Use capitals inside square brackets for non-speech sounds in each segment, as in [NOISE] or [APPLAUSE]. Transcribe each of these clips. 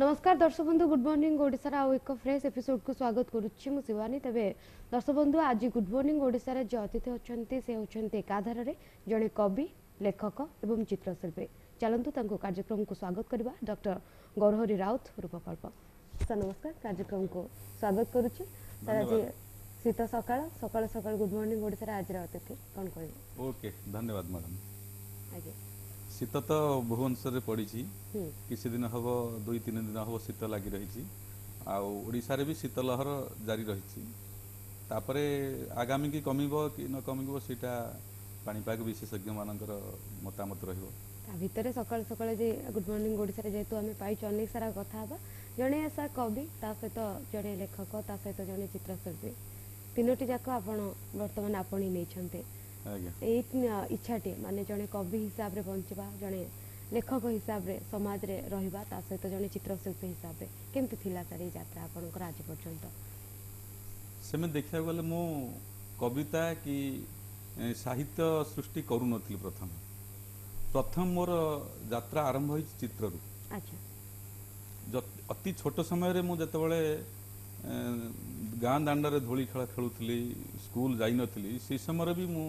নমস্কার দর্শক বন্ধু গুড মর্নিং ওড়িশার আউ এক ফ্রেশ এপিসোডকু স্বাগত করুছি মু শিবানী তবে দর্শক বন্ধু আজ গুড মর্নিং ওড়িশার যে অতিথি অনেক সে হচ্ছেন একাধারে জনে কবি লেখক এবং চিত্রশিল্পী ଚାଲନ୍ତୁ ତାଙ୍କୁ କାର୍ଯ୍ୟକ୍ରମକୁ ସ୍ୱାଗତ କରିବା ଡକ୍ଟର ଗୌରହରି ରାଉତ ରୂପକଳ୍ପ ସାର୍ ନମସ୍କାର କାର୍ଯ୍ୟକ୍ରମକୁ ସ୍ୱାଗତ କରୁଛି ସାର୍ ଆଜି ଶୀତ ସକାଳ ସକାଳ ସକାଳ ଗୁଡ୍ ମର୍ଣ୍ଣିଂ ଓଡ଼ିଶାରେ ଆଜିର ଅତିଥି କ'ଣ କହିବେ ଓକେ ଧନ୍ୟବାଦ ମ୍ୟାଡ଼ାମ୍ ଆଜ୍ଞା ଶୀତ ତ ଭୁବନେଶ୍ୱରରେ ପଡ଼ିଛି। କିଛି ଦିନ ହେବ ଦୁଇ ତିନି ଦିନ ହେବ ଶୀତ ଲାଗି ରହିଛି। ଆଉ ଓଡ଼ିଶାରେ ବି ଶୀତ ଲହର ଜାରି ରହିଛି। ତାପରେ ଆଗାମୀ କି କମିବ କି ନ କମିବ ସେଇଟା ପାଣିପାଗ ବିଶେଷଜ୍ଞମାନଙ୍କର ମତାମତ ରହିବ। ତା ଭିତରେ ସକାଳୁ ସକାଳୁ ଯେ ଗୁଡ୍ ମର୍ଣ୍ଣିଂ ଓଡ଼ିଶାରେ ଯେହେତୁ ଆମେ ପାଇଛୁ ଅନେକ ସାରା କଥା ହେବା। ଜଣେ ସାର୍ କବି ତା ସହିତ ଜଣେ ଲେଖକ ତା ସହିତ ଜଣେ ଚିତ୍ରଶିଳ୍ପୀ। ତିନୋଟି ଯାକ ଆପଣ ବର୍ତ୍ତମାନ ଆପଣେଇ ନେଇଛନ୍ତି। ଏଇ ନ- ଇଚ୍ଛାଟି ମାନେ ଜଣେ କବି ହିସାବରେ ବଞ୍ଚିବା ଜଣେ ଲେଖକ ହିସାବରେ ସମାଜରେ ରହିବା ତା ସହିତ ଜଣେ ଚିତ୍ରଶିଳ୍ପୀ ହିସାବରେ। କେମିତି ଥିଲା ସାର୍ ଏଇ ଯାତ୍ରା ଆପଣଙ୍କର ଆଜି ପର୍ଯ୍ୟନ୍ତ? ସେମିତି ଦେଖିବାକୁ ଗଲେ ମୁଁ କବିତା କି ଏ, ସାହିତ୍ୟ ସୃଷ୍ଟି କରୁନଥିଲି ପ୍ରଥମେ। ପ୍ରଥମ ମୋର ଯାତ୍ରା ଆରମ୍ଭ ହୋଇଛି ଚିତ୍ରରୁ। ଆଚ୍ଛା। ଯ- ଅତି ଛୋଟ ସମୟରେ ମୁଁ ଯେତେବେଳେ ଏ, ଗାଁ ଦାଣ୍ଡରେ ଧୂଳି ଖେଳ ଖେଳୁଥିଲି ସ୍କୁଲ ଯାଇନଥିଲି ସେହି ସମୟରେ ବି ମୁଁ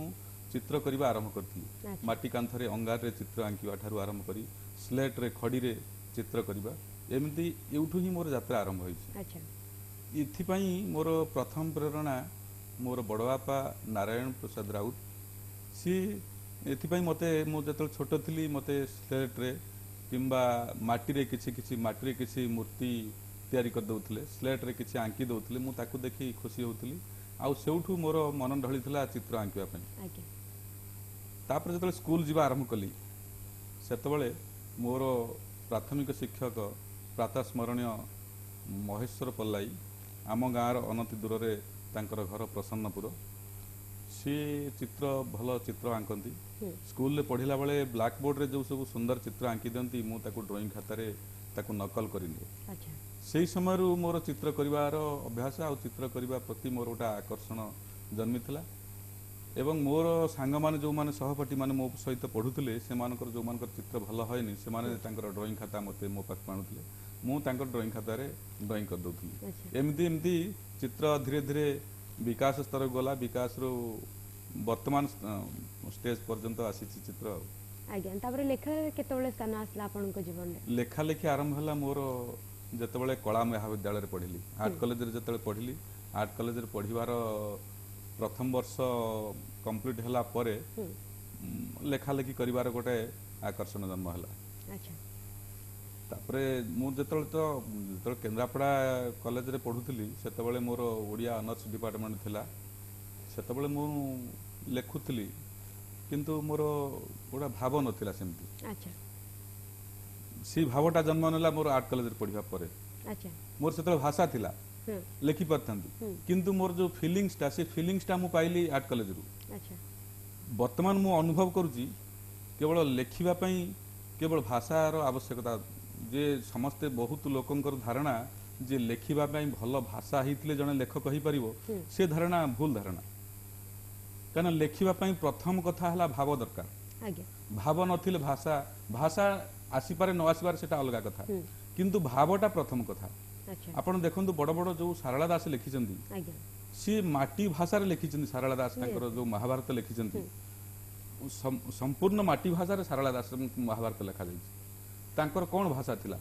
ଚିତ୍ର କରିବା ଆରମ୍ଭ କରିଥିଲି। ମାଟି କାନ୍ଥରେ ଅଙ୍ଗାରରେ ଚିତ୍ର ଆଙ୍କିବା ଠାରୁ ଆରମ୍ଭ କରି ସ୍ଲେଟରେ ଖଡ଼ିରେ ଚିତ୍ର କରିବା ଏମିତି ଏଇଠୁ ହିଁ ମୋର ଯାତ୍ରା ଆରମ୍ଭ ହୋଇଛି। ଏଥିପାଇଁ ମୋର ପ୍ରଥମ ପ୍ରେରଣା ମୋର ବଡ଼ ବାପା ନାରାୟଣ ପ୍ରସାଦ ରାଉତ। ସିଏ ଏଥିପାଇଁ ମୋତେ ମୁଁ ଯେତେବେଳେ ଛୋଟ ଥିଲି ମୋତେ ସ୍ଲେଟ୍ରେ କିମ୍ବା ମାଟିରେ କିଛି କିଛି ମାଟିରେ କିଛି ମୂର୍ତ୍ତି ତିଆରି କରିଦେଉଥିଲେ ସ୍ଲେଟ୍ରେ କିଛି ଆଙ୍କି ଦେଉଥିଲେ ମୁଁ ତାକୁ ଦେଖି ଖୁସି ହେଉଥିଲି। ଆଉ ସେଇଠୁ ମୋର ମନ ଢଳିଥିଲା ଚିତ୍ର ଆଙ୍କିବା ପାଇଁ। ତାପରେ ଯେତେବେଳେ ସ୍କୁଲ ଯିବା ଆରମ୍ଭ କଲି ସେତେବେଳେ ମୋର ପ୍ରାଥମିକ ଶିକ୍ଷକ ପ୍ରାତଃ ସ୍ମରଣୀୟ ମହେଶ୍ୱର ପଲ୍ଲାଇ ଆମ ଗାଁର ଅନତି ଦୂରରେ ତାଙ୍କର ଘର ପ୍ରସନ୍ନପୁର। ସିଏ ଚିତ୍ର ଭଲ ଚିତ୍ର ଆଙ୍କନ୍ତି। ସ୍କୁଲରେ ପଢ଼ିଲା ବେଳେ ବ୍ଲାକ୍ ବୋର୍ଡ଼ରେ ଯେଉଁ ସବୁ ସୁନ୍ଦର ଚିତ୍ର ଆଙ୍କି ଦିଅନ୍ତି ମୁଁ ତାକୁ ଡ୍ରଇଂ ଖାତାରେ ତାକୁ ନକଲ କରିନିଏ। ସେହି ସମୟରୁ ମୋର ଚିତ୍ର କରିବାର ଅଭ୍ୟାସ ଆଉ ଚିତ୍ର କରିବା ପ୍ରତି ମୋର ଗୋଟେ ଆକର୍ଷଣ ଜନ୍ମିଥିଲା। ଏବଂ ମୋର ସାଙ୍ଗମାନେ ଯେଉଁମାନେ ସହପାଠୀମାନେ ମୋ ସହିତ ପଢ଼ୁଥିଲେ ସେମାନଙ୍କର ଯେଉଁମାନଙ୍କର ଚିତ୍ର ଭଲ ହଏନି ସେମାନେ ତାଙ୍କର ଡ୍ରଇଂ ଖାତା ମୋତେ ମୋ ପାଖକୁ ଆଣୁଥିଲେ। ମୁଁ ତାଙ୍କର ଡ୍ରଇଂ ଖାତାରେ ଡ୍ରଇଂ କରିଦେଉଥିଲି। ଏମିତି ଏମିତି ଚିତ୍ର ଧୀରେ ଧୀରେ ବିକାଶ ସ୍ତରକୁ ଗଲା। ବିକାଶରୁ ବର୍ତ୍ତମାନ ଷ୍ଟେଜ ପର୍ଯ୍ୟନ୍ତ ଆସିଛି ଚିତ୍ର ଆଉ। ଆଜ୍ଞା ତାପରେ ଲେଖାରେ କେତେବେଳେ ସ୍ଥାନ ଆସିଲା ଆପଣଙ୍କ ଜୀବନରେ? ଲେଖା ଲେଖି ଆରମ୍ଭ ହେଲା ମୋର ଯେତେବେଳେ କଳା ମହାବିଦ୍ୟାଳୟରେ ପଢ଼ିଲି ଆର୍ଟ କଲେଜରେ ଯେତେବେଳେ ପଢ଼ିଲି ଆର୍ଟ କଲେଜରେ ପଢ଼ିବାର ପ୍ରଥମ ବର୍ଷ କମ୍ପ୍ଲିଟ୍ ହେଲା ପରେ ହୁଁ। ଉମ୍, ଲେଖା ଲେଖି କରିବାର ଗୋଟେ ଆକର୍ଷଣ ଜନ୍ମ ହେଲା। ତାପରେ ମୁଁ ଯେତେବେଳେ ତ ଯେତେବେଳେ କେନ୍ଦ୍ରାପଡ଼ା କଲେଜରେ ପଢ଼ୁଥିଲି ସେତେବେଳେ ମୋର ଓଡ଼ିଆ ଅନର୍ସ ଡିପାର୍ଟମେଣ୍ଟ ଥିଲା। ସେତେବେଳେ ମୁଁ ଲେଖୁଥିଲି କିନ୍ତୁ ମୋର ଗୋଟେ ଭାବ ନଥିଲା ସେମିତି। ସେଇ ଭାବଟା ଜନ୍ମ ନେଲା ମୋର ଆର୍ଟ କଲେଜରେ ପଢ଼ିବା ପରେ ଆଚ୍ଛା ମୋର ସେତେବେଳେ ଭାଷା ଥିଲା ହୁଁ ଲେଖିପାରିଥାନ୍ତି ହୁଁ କିନ୍ତୁ ମୋର ଯେଉଁ ଫିଲିଙ୍ଗସଟା ସେ ଫିଲିଙ୍ଗସଟା ମୁଁ ପାଇଲି ଆର୍ଟ କଲେଜରୁ। ଆଚ୍ଛା। ବର୍ତ୍ତମାନ ମୁଁ ଅନୁଭବ କରୁଛି କେବଳ ଲେଖିବା ପାଇଁ କେବଳ ଭାଷାର ଆବଶ୍ୟକତା ଯେ ସମସ୍ତେ ବହୁତ ଲୋକଙ୍କର ଧାରଣା ଯେ ଲେଖିବା ପାଇଁ ଭଲ ଭାଷା ହେଇଥିଲେ ଜଣେ ଲେଖକ ହେଇପାରିବ ହୁଁ। ସେ ଧାରଣା ଭୁଲ ଧାରଣା। କାରଣ ଲେଖିବା ପାଇଁ ପ୍ରଥମ କଥା ହେଲା ଭାବ ଦରକାର। ଆଜ୍ଞା। ଭାବ ନଥିଲେ ଭାଷା ଭାଷା ଆସିପାରେ ନ ଆସିପାରେ ସେଟା ଅଲଗା କଥା। ହୁଁ। କିନ୍ତୁ ଭାବଟା ପ୍ରଥମ କଥା। ଆଚ୍ଛା। ଆପଣ ଦେଖନ୍ତୁ ବଡ଼ ବଡ଼ ଯେଉଁ ସାରଳା ଦାସ ଲେଖିଛନ୍ତି ଆଜ୍ଞା। ସିଏ ମାଟି ଭାଷାରେ ଲେଖିଛନ୍ତି ସାରଳା ଦାସ ତାଙ୍କର ଯେଉଁ ମହାଭାରତ ଲେଖିଛନ୍ତି। ସମ୍- ସମ୍ପୂର୍ଣ୍ଣ ମାଟି ଭାଷାରେ ସାରଳା ଦାସ ମହାଭାରତ ଲେଖାଯାଇଛି। ତାଙ୍କର କ'ଣ ଭାଷା ଥିଲା?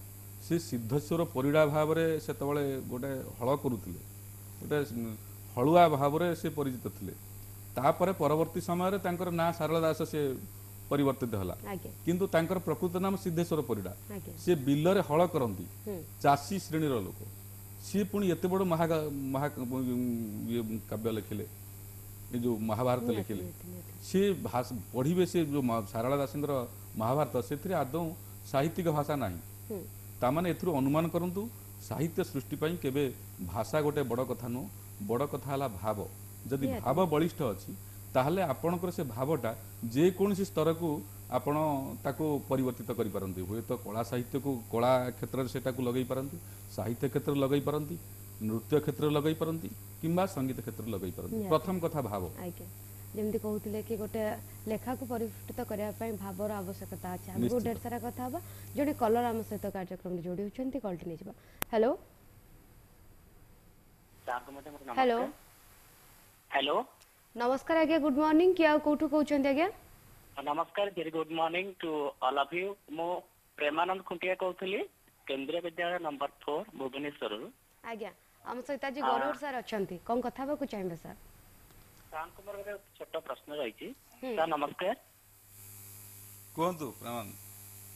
ସେ ସିଦ୍ଧେଶ୍ୱର ପରିଡ଼ା ଭାବରେ ସେତେବେଳେ ଗୋଟେ ହଳ କରୁଥିଲେ। ଗୋଟେ ଉଁ, ହଳୁଆ ଭାବରେ ସେ ପରିଚିତ ଥିଲେ। ତାପରେ ପରବର୍ତ୍ତୀ ସମୟରେ ତାଙ୍କର ନାଁ ସାରଳା ଦାସ ସେ ପରିବର୍ତ୍ତିତ ହେଲା। କିନ୍ତୁ ତାଙ୍କର ପ୍ରକୃତ ନାମ ସିଦ୍ଧେଶ୍ୱର ପରିଡ଼ା। ସେ ବିଲରେ ହଳ କରନ୍ତି। ଚାଷୀ ଶ୍ରେଣୀର ଲୋକ। ସିଏ ପୁଣି ଏତେ ବଡ଼ ମହା କାବ୍ୟ ଲେଖିଲେ। ଏ ଯେଉଁ ମହାଭାରତ ଲେଖିଲେ। ସିଏ ପଢ଼ିବେ ସେ ଯେଉଁ ସାରଳା ଦାସଙ୍କର ମହାଭାରତ ସେଥିରେ ଆଦୌ ସାହିତ୍ୟିକ ଭାଷା ନାହିଁ। ତାମାନେ ଏଥିରୁ ଅନୁମାନ କରନ୍ତୁ ସାହିତ୍ୟ ସୃଷ୍ଟି ପାଇଁ କେବେ ଭାଷା ଗୋଟେ ବଡ଼ କଥା ନୁହଁ। ବଡ଼ କଥା ହେଲା ଭାବ। ଯଦି। ଭାବ ବଳିଷ୍ଠ ଅଛି ତାହେଲେ ଆପଣଙ୍କର ସେ ଭାବଟା ଯେକୌଣସି ସ୍ତରକୁ ଆପଣ ତାକୁ ପରିବର୍ତ୍ତିତ କରିପାରନ୍ତି। ହୁଏତ କଳା ସାହିତ୍ୟକୁ କଳା କ୍ଷେତ୍ରରେ ସେଟାକୁ ଲଗେଇ ପାରନ୍ତି ସାହିତ୍ୟ କ୍ଷେତ୍ରରେ ଲଗେଇ ପାରନ୍ତି ନୃତ୍ୟ କ୍ଷେତ୍ରରେ ଲଗେଇ ପାରନ୍ତି କିମ୍ବା ସଙ୍ଗୀତ କ୍ଷେତ୍ରରେ ଲଗେଇ ପାରନ୍ତି। ପ୍ରଥମ କଥା ଭାବ। ଆଜ୍ଞା। ଯେମିତି କହୁଥିଲେ କି ଗୋଟେ ଲେଖାକୁ ପରିପୁଷ୍ଟିତ କରିବା ପାଇଁ ଭାବର ଆବଶ୍ୟକତା ଅଛି। ଆମକୁ। ଢେର ସାରା କଥା ହବା ଜଣେ କଲର ଆମ ସହିତ କାର୍ଯ୍ୟକ୍ରମରେ ଯୋଡ଼ି ହେଉଛନ୍ତି କଲଟି ନେଇଯିବା। ହ୍ୟାଲୋ ହ୍ୟାଲୋ ହ୍ୟାଲୋ ନମସ୍କାର ଆଜ୍ଞା ଗୁଡ୍ ମର୍ଣ୍ଣିଂ କିଏ ଆଉ କୋଉଠୁ କହୁଛନ୍ତି ଆଜ୍ଞା ନମସ୍କାର very good morning to all of you ମୁଁ ପ୍ରେମାନନ୍ଦ ଖୁଣ୍ଟିଆ କହୁଥିଲି କେନ୍ଦ୍ରୀୟ ବିଦ୍ୟାଳୟ ନମ୍ବର ଫୋର ଭୁବନେଶ୍ୱରରୁ ଆଜ୍ଞା ଆମ ସହିତ ଆଜି ଗୌରବ ସାର୍ ଅଛନ୍ତି କ'ଣ କଥା ହେବାକୁ ଚାହିଁବେ ସାର୍ ସାର୍ଙ୍କୁ ମୋର ଗୋଟେ ଛୋଟ ପ୍ରଶ୍ନ ରହିଛି ହୁଁ। ସାର୍ ନମସ୍କାର କୁହନ୍ତୁ ପ୍ରେମାନନ୍ଦ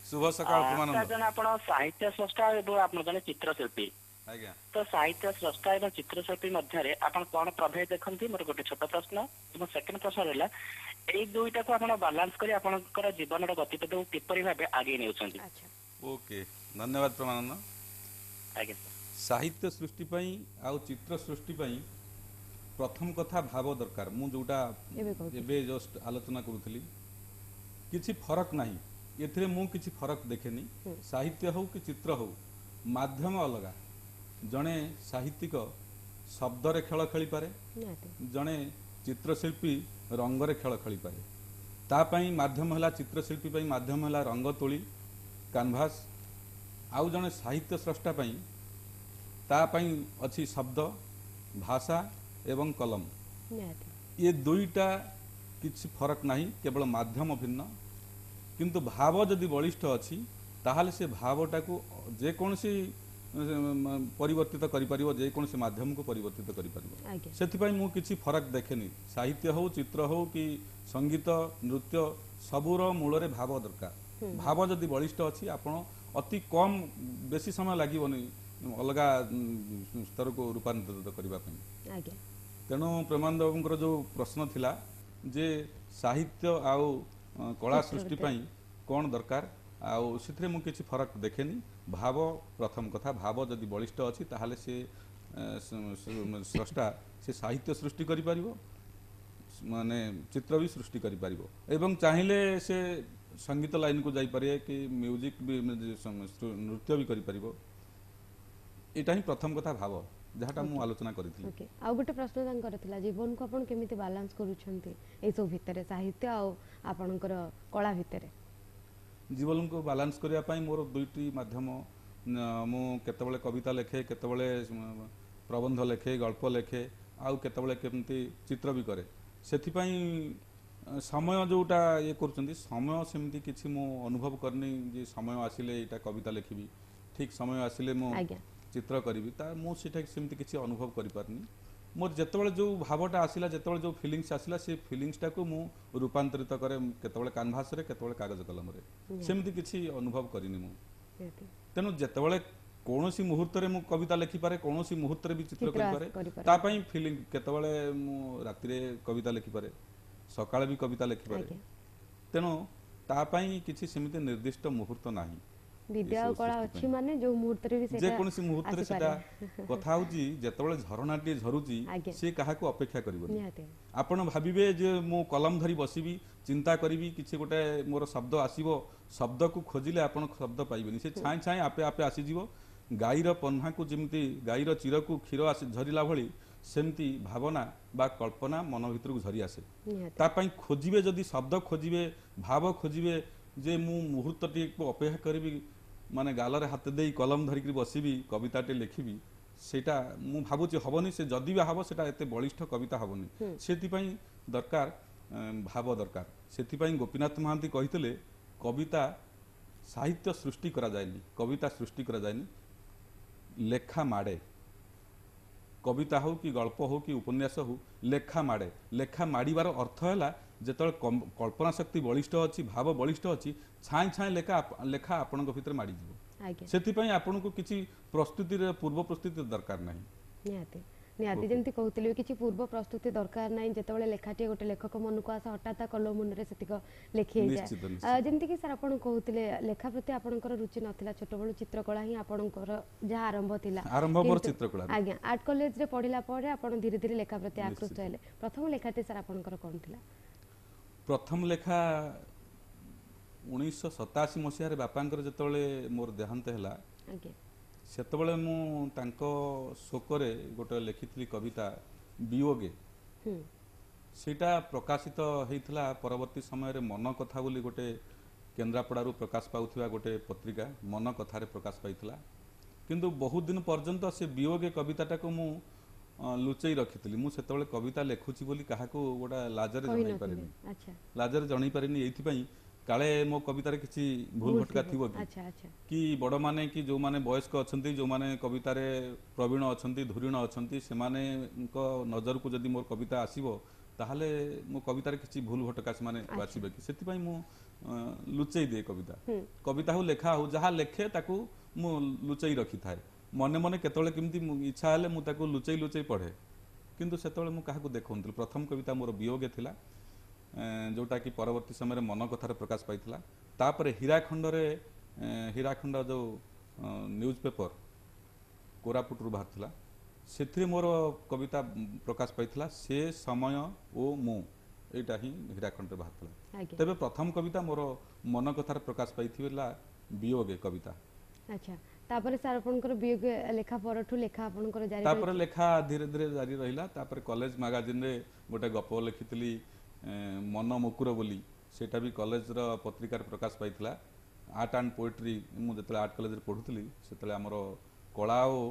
ଶୁଭ ସକାଳ ଆ, ସାର୍ ପ୍ରେମାନନ୍ଦ ଜଣେ ଆପଣ ସାହିତ୍ୟ ସ୍ରଷ୍ଟା ଏବଂ ଆପଣ ଜଣେ ଚିତ୍ରଶିଳ୍ପୀ ଆଜ୍ଞା ତ ସାହିତ୍ୟ ସ୍ରଷ୍ଟା ଏବଂ ଚିତ୍ରଶିଳ୍ପୀ ମଧ୍ୟରେ ଆପଣ କଣ ପ୍ରଭେଦ ଦେଖନ୍ତି? ମୋର ଗୋଟେ ଛୋଟ ପ୍ରଶ୍ନ। ଏବଂ ସେକେଣ୍ଡ ପ୍ରଶ୍ନ ରହିଲା ଏଇ ଦୁଇଟାକୁ ଆପଣ ବାଲାନ୍ସ କରି ଆପଣଙ୍କର ଜୀବନର ଗତିପଥକୁ କିପରି ଭାବେ ଆଗେଇ ନେଉଛନ୍ତି? ଆଚ୍ଛା। ଓକେ ଧନ୍ୟବାଦ ପ୍ରେମାନନ୍ଦ ଆଜ୍ଞା ସାର୍। ସାହିତ୍ୟ ସୃଷ୍ଟି ପାଇଁ ଆଉ ଚିତ୍ର ସୃଷ୍ଟି ପାଇଁ ପ୍ରଥମ କଥା ଭାବ ଦରକାର। ମୁଁ ଯୋଉଟା ଏବେ କହୁଥିଲି। ଏବେ ଜଷ୍ଟ ଆଲୋଚନା କରୁଥିଲି କିଛି ଫରକ ନାହିଁ। ଏଥିରେ ମୁଁ କିଛି ଫରକ ଦେଖେନି। ହୁଁ। ସାହିତ୍ୟ ହଉ କି ଚିତ୍ର ହଉ ମାଧ୍ୟମ ଅଲଗା। ଜଣେ ସାହିତ୍ୟିକ ଶବ୍ଦରେ ଖେଳ ଖେଳିପାରେ ନିହାତି ଜଣେ ଚିତ୍ରଶିଳ୍ପୀ ରଙ୍ଗରେ ଖେଳ ଖେଳିପାରେ ତା ପାଇଁ ମାଧ୍ୟମ ହେଲା ଚିତ୍ରଶିଳ୍ପୀ ପାଇଁ ମାଧ୍ୟମ ହେଲା ରଙ୍ଗ ତୋଳି କାନଭାସ୍ ଆଉ ଜଣେ ସାହିତ୍ୟ ସ୍ରଷ୍ଟା ପାଇଁ ତା ପାଇଁ ଅଛି ଶବ୍ଦ ଭାଷା ଏବଂ କଲମ ନିହାତି ଏ ଦୁଇଟା କିଛି ଫରକ ନାହିଁ କେବଳ ମାଧ୍ୟମ ଭିନ୍ନ କିନ୍ତୁ ଭାବ ଯଦି ବଳିଷ୍ଠ ଅଛି ତାହେଲେ ସେ ଭାବଟାକୁ ଯେକୌଣସି ଉମ, ପରିବର୍ତ୍ତିତ କରିପାରିବ ଯେକୌଣସି ମାଧ୍ୟମକୁ ପରିବର୍ତ୍ତିତ କରିପାରିବ। ସେଥିପାଇଁ ମୁଁ କିଛି ଫରକ ଦେଖେନି। ସାହିତ୍ୟ ହଉ ଚିତ୍ର ହଉ କି ସଙ୍ଗୀତ ନୃତ୍ୟ ସବୁର ମୂଳରେ ଭାବ ଦରକାର। ଭାବ ଯଦି ବଳିଷ୍ଠ ଅଛି ଆପଣ ଅତି କମ୍ ବେଶୀ ସମୟ ଲାଗିବନି ଅଲଗା ସ୍ତରକୁ ରୂପାନ୍ତରିତ କରିବା ପାଇଁ। ତେଣୁ ପ୍ରେମାନନ୍ଦ ବାବୁଙ୍କର ଯେଉଁ ପ୍ରଶ୍ନ ଥିଲା ଯେ ସାହିତ୍ୟ ଆଉ କଳା ସୃଷ୍ଟି। ପାଇଁ କ'ଣ ଦରକାର ଆଉ ସେଥିରେ ମୁଁ କିଛି ଫରକ ଦେଖେନି। ଭାବ ପ୍ରଥମ କଥା ଭାବ ଯଦି ବଳିଷ୍ଠ ଅଛି ତାହେଲେ ସେ ଅ, ସ- ସ- ସ୍ରଷ୍ଟା ସେ ସାହିତ୍ୟ ସୃଷ୍ଟି କରିପାରିବ ମାନେ ଚିତ୍ର ବି ସୃଷ୍ଟି କରିପାରିବ ଏବଂ ଚାହିଁଲେ ସେ ସଙ୍ଗୀତ ଲାଇନକୁ ଯାଇପାରିବେ କି ମ୍ୟୁଜିକ୍ ବି ମାନେ ସଂ- ସୃ- ନୃତ୍ୟ ବି କରିପାରିବ ଏଇଟା ହିଁ ପ୍ରଥମ କଥା ଭାବ ଯାହାଟା ମୁଁ ଆଲୋଚନା କରିଥିଲି। ଓକେ ଆଉ ଗୋଟେ ପ୍ରଶ୍ନ ତାଙ୍କର ଥିଲା ଜୀବନକୁ ଆପଣ କେମିତି ବାଲାନ୍ସ କରୁଛନ୍ତି ଏଇସବୁ ଭିତରେ ସାହିତ୍ୟ ଆଉ ଆପଣଙ୍କର କଳା ଭିତରେ? ଜୀବନକୁ ବାଲାନ୍ସ କରିବା ପାଇଁ ମୋର ଦୁଇଟି ମାଧ୍ୟମ। ନ- ମୁଁ କେତେବେଳେ କବିତା ଲେଖେ କେତେବେଳେ ଉମ, ପ୍ରବନ୍ଧ ଲେଖେ ଗଳ୍ପ ଲେଖେ ଆଉ କେତେବେଳେ କେମିତି ଚିତ୍ର ବି କରେ। ସେଥିପାଇଁ ଅ, ସମୟ ଯେଉଁଟା ଇଏ କରୁଛନ୍ତି ସମୟ ସେମିତି କିଛି ମୁଁ ଅନୁଭବ କରିନି ଯେ ସମୟ ଆସିଲେ ଏଇଟା କବିତା ଲେଖିବି। ଠିକ୍ ସମୟ ଆସିଲେ ମୁଁ ଆଜ୍ଞା। ଚିତ୍ର କରିବି। ତା ମୁଁ ସେଇଟା ସେମିତି କିଛି ଅନୁଭବ କରିପାରିନି। ମୋର ଯେତେବେଳେ ଯେଉଁ ଭାବଟା ଆସିଲା ଯେତେବେଳେ ଯେଉଁ ଫିଲିଙ୍ଗସ୍ ଆସିଲା ସେ ଫିଲିଙ୍ଗସଟାକୁ ମୁଁ ରୂପାନ୍ତରିତ କରେ କେତେବେଳେ କାନଭାସରେ କେତେବେଳେ କାଗଜ କଲମରେ। ସେମିତି କିଛି ଅନୁଭବ କରିନି ମୁଁ। ନିହାତି ତେଣୁ ଯେତେବେଳେ କୌଣସି ମୁହୂର୍ତ୍ତରେ ମୁଁ କବିତା ଲେଖିପାରେ କୌଣସି ମୁହୂର୍ତ୍ତରେ ବି ଚିତ୍ର ଚିତ୍ର କରିପାରେ କରିପାରେ। ତା ପାଇଁ ଫିଲିଂ କେତେବେଳେ ମୁଁ ରାତିରେ କବିତା ଲେଖିପାରେ ସକାଳେ ବି କବିତା ଲେଖିପାରେ। ଆଜ୍ଞା। ତେଣୁ ତା ପାଇଁ କିଛି ସେମିତି ନିର୍ଦ୍ଦିଷ୍ଟ ମୁହୂର୍ତ୍ତ ନାହିଁ। ବିଦ୍ୟା ଆଉ ଏସବୁ କଳା ଅଛି ମାନେ ଯୋଉ ମୁହୂର୍ତ୍ତରେ ବି ସେଇଟା ଯେକୌଣସି ମୁହୂର୍ତ୍ତରେ ସେଟା। କଥା ହଉଛି ଯେତେବେଳେ ଝରଣାଟିଏ ଝରୁଛି। ସେ କାହାକୁ ଅପେକ୍ଷା କରିବନି। ନିହାତି। ଆପଣ ଭାବିବେ ଯେ ମୁଁ କଲମ ଧରି ବସିବି ଚିନ୍ତା କରିବି କିଛି ଗୋଟେ ମୋର ଶବ୍ଦ ଆସିବ ଶବ୍ଦକୁ ଖୋଜିଲେ ଆପଣ ଶବ୍ଦ ପାଇବେନି। ସେ ଛାଇଁ ଛାଇଁ ଆପେ ଆପେ ଆସିଯିବ। ଗାଈର ପହ୍ନାକୁ ଯେମିତି ଗାଈର ଚିରକୁ କ୍ଷୀର ଆସି ଝରିଲା ଭଳି ସେମିତି ଭାବନା ବା କଳ୍ପନା ମନ ଭିତରକୁ ଝରି ଆସେ। ତା ପାଇଁ ଖୋଜିବେ ଯଦି ଶବ୍ଦ ଖୋଜିବେ ଭାବ ଖୋଜିବେ ଯେ ମୁଁ ମୁହୂର୍ତ୍ତଟିକୁ ଅପେକ୍ଷା କରିବି ମାନେ ଗାଲରେ ହାତ ଦେଇ କଲମ ଧରିକି ବସିବି କବିତାଟେ ଲେଖିବି ସେଇଟା ମୁଁ ଭାବୁଛି ହବନି ସେ ଯଦି ବି ହବ ସେଟା ଏତେ ବଳିଷ୍ଠ କବିତା ହବନି। ସେଥିପାଇଁ ଦରକାର ଏଁ, ଭାବ ଦରକାର। ସେଥିପାଇଁ ଗୋପୀନାଥ ମହାନ୍ତି କହିଥିଲେ କବିତା ସାହିତ୍ୟ ସୃଷ୍ଟି କରାଯାଏନି କବିତା ସୃଷ୍ଟି କରାଯାଏନି ଲେଖା ମାଡ଼େ। କବିତା ହଉ କି ଗଳ୍ପ ହଉ କି ଉପନ୍ୟାସ ହଉ ଲେଖା ମାଡ଼େ। ଲେଖା ମାଡ଼ିବାର ଅର୍ଥ ହେଲା ଯେତେବେଳେ କମ୍- କଳ୍ପନା ଶକ୍ତି ବଳିଷ୍ଠ ଅଛି ଭାବ ବଳିଷ୍ଠ ଅଛି ଛାଇଁ ଛାଇଁ ଲେଖା ଆପ- ଲେଖା ଆପଣଙ୍କ ଭିତରେ ମାଡ଼ିଯିବ। ଆଜ୍ଞା। ସେଥିପାଇଁ ଆପଣଙ୍କୁ କିଛି ପ୍ରସ୍ତୁତିର ପୂର୍ବ ପ୍ରସ୍ତୁତି ଦରକାର ନାହିଁ। ନିହାତି। ନିହାତି ଯେମିତି କହୁଥିଲି କିଛି ପୂର୍ବ ପ୍ରସ୍ତୁତି ଦରକାର ନାହିଁ ଯେତେବେଳେ ଲେଖାଟିଏ ଗୋଟେ ଲେଖକ ମନକୁ ଆସେ ହଠାତ୍ ତା କଲମ ମୁନରେ ସେତିକ ଲେଖି ହେଇଯାଏ। ନିଶ୍ଚିତ, ନିଶ୍ଚିତ। ଆ, ଯେମିତିକି ସାର୍ ଆପଣ କହୁଥିଲେ ଲେଖା ପ୍ରତି ଆପଣଙ୍କର ରୁଚି ନଥିଲା ଛୋଟବେଳୁ ଚିତ୍ରକଳା ହିଁ ଆପଣଙ୍କର ଯାହା ଆରମ୍ଭ ଥିଲା। ଆରମ୍ଭ ମୋର କିନ୍ତୁ- ଚିତ୍ରକଳାରୁ। ଆଜ୍ଞା ଆର୍ଟ କଲେଜରେ ପଢିଲା ପରେ ଆପଣ ଧୀରେ ଧୀରେ ଲେଖା ପ୍ରତି ଆକୃଷ୍ଟ ନିଶ୍ଚିତ। ହେଲେ। ପ୍ରଥମ ଲେଖାଟି ସାର୍ ଆପଣଙ୍କର କ'ଣ ଥିଲା? ପ୍ରଥମ ଲେଖା ଉଣେଇଶହ ସତାଅଶୀ ମସିହାରେ ବାପାଙ୍କର ଯେତେବେଳେ ମୋର ଦେହାନ୍ତ ହେଲା ସେତେବେଳେ ମୁଁ ତାଙ୍କ ଶୋକରେ ଗୋଟେ ଲେଖିଥିଲି କବିତା ବିୟୋଗେ। ସେଇଟା ପ୍ରକାଶିତ ହେଇଥିଲା ପରବର୍ତ୍ତୀ ସମୟରେ ମନ କଥା ବୋଲି ଗୋଟେ କେନ୍ଦ୍ରାପଡ଼ାରୁ ପ୍ରକାଶ ପାଉଥିବା ଗୋଟେ ପତ୍ରିକା ମନ କଥାରେ ପ୍ରକାଶ ପାଇଥିଲା। କିନ୍ତୁ ବହୁତ ଦିନ ପର୍ଯ୍ୟନ୍ତ ସେ ବିୟୋଗେ କବିତାଟାକୁ ମୁଁ ଲୁଚେଇ ରଖିଥିଲି ମୁଁ ସେତେବେଳେ କବିତା ଲେଖୁଛି ବୋଲି କାହାକୁ ଗୋଟେ ଲାଜରେ ଜଣେଇ କହିନଥିଲେ ପାରିନି ଆଚ୍ଛା ଲାଜରେ ଜଣେଇ ପାରିନି ଏଇଥିପାଇଁ କାଳେ ମୋ କବିତାରେ କିଛି ଭୁଲ ଭଟକା ଥିବ କି ଆଚ୍ଛା ଆଚ୍ଛା କି ବଡ଼ମାନେ କି ଯେଉଁମାନେ ବୟସ୍କ ଅଛନ୍ତି ଯେଉଁମାନେ କବିତାରେ ପ୍ରବୀଣ ଅଛନ୍ତି ଧୁରୀଣ ଅଛନ୍ତି ସେମାନଙ୍କ ନଜରକୁ ଯଦି ମୋର କବିତା ଆସିବ ତାହେଲେ ମୋ କବିତାରେ କିଛି ଭୁଲ ଭଟକା ସେମାନେ ବାଛିବେ କି ସେଥିପାଇଁ ମୁଁ ଅ, ଲୁଚେଇ ଦିଏ କବିତା ହୁଁ। କବିତା ହଉ ଲେଖା ହଉ ଯାହା ଲେଖେ ତାକୁ ମୁଁ ଲୁଚେଇ ରଖିଥାଏ। ମନେ ମନେ କେତେବେଳେ କେମିତି ମୁଁ ଇଚ୍ଛା ହେଲେ ମୁଁ ତାକୁ ଲୁଚେଇ ଲୁଚେଇ ପଢ଼େ କିନ୍ତୁ ସେତେବେଳେ ମୁଁ କାହାକୁ ଦେଖଉନଥିଲି ପ୍ରଥମ କବିତା ମୋର ବିୟୋଗେ ଥିଲା ଏଁ, ଯୋଉଟାକି ପରବର୍ତ୍ତୀ ସମୟରେ ମନ କଥାରେ ପ୍ରକାଶ ପାଇଥିଲା। ତାପରେ ହୀରାଖଣ୍ଡରେ ଏଁ, ହୀରାଖଣ୍ଡ ଯୋଉ ନ୍ୟୁଜ୍ ପେପର କୋରାପୁଟରୁ ବାହାରିଥିଲା ସେଥିରେ ମୋର କବିତା ଉଁ, ପ୍ରକାଶ ପାଇଥିଲା ସେ ସମୟ ଓ ମୁଁ ଏଇଟା ହିଁ ହୀରାଖଣ୍ଡରେ ବାହାରିଥିଲା। ଆଜ୍ଞା। ତେବେ ପ୍ରଥମ କବିତା ମୋର ମନ କଥାରେ ପ୍ରକାଶ ପାଇଥିଲା ବିୟୋଗେ କବିତା। ଆଚ୍ଛା। ତାପରେ ସାର୍ ଆପଣଙ୍କର ବିୟୋଗ ଲେଖା ପରଠୁ ଲେଖା ଆପଣଙ୍କର ଜାରି ତାପରେ ଲେଖା ଧୀରେ ଧୀରେ ଜାରି ରହିଲା ତାପରେ କଲେଜ ମାଗାଜିନରେ ଗୋଟେ ଗପ ଲେଖିଥିଲି ଏଁ, ମନ ମୁକୁର ବୋଲି ସେଇଟା ବି କଲେଜର ପତ୍ରିକାରେ ପ୍ରକାଶ ପାଇଥିଲା ଆର୍ଟ ଆଣ୍ଡ ପୋଏଟ୍ରି ମୁଁ ଯେତେବେଳେ ଆର୍ଟ କଲେଜରେ ପଢ଼ୁଥିଲି ସେତେବେଳେ ଆମର କଳା ଓ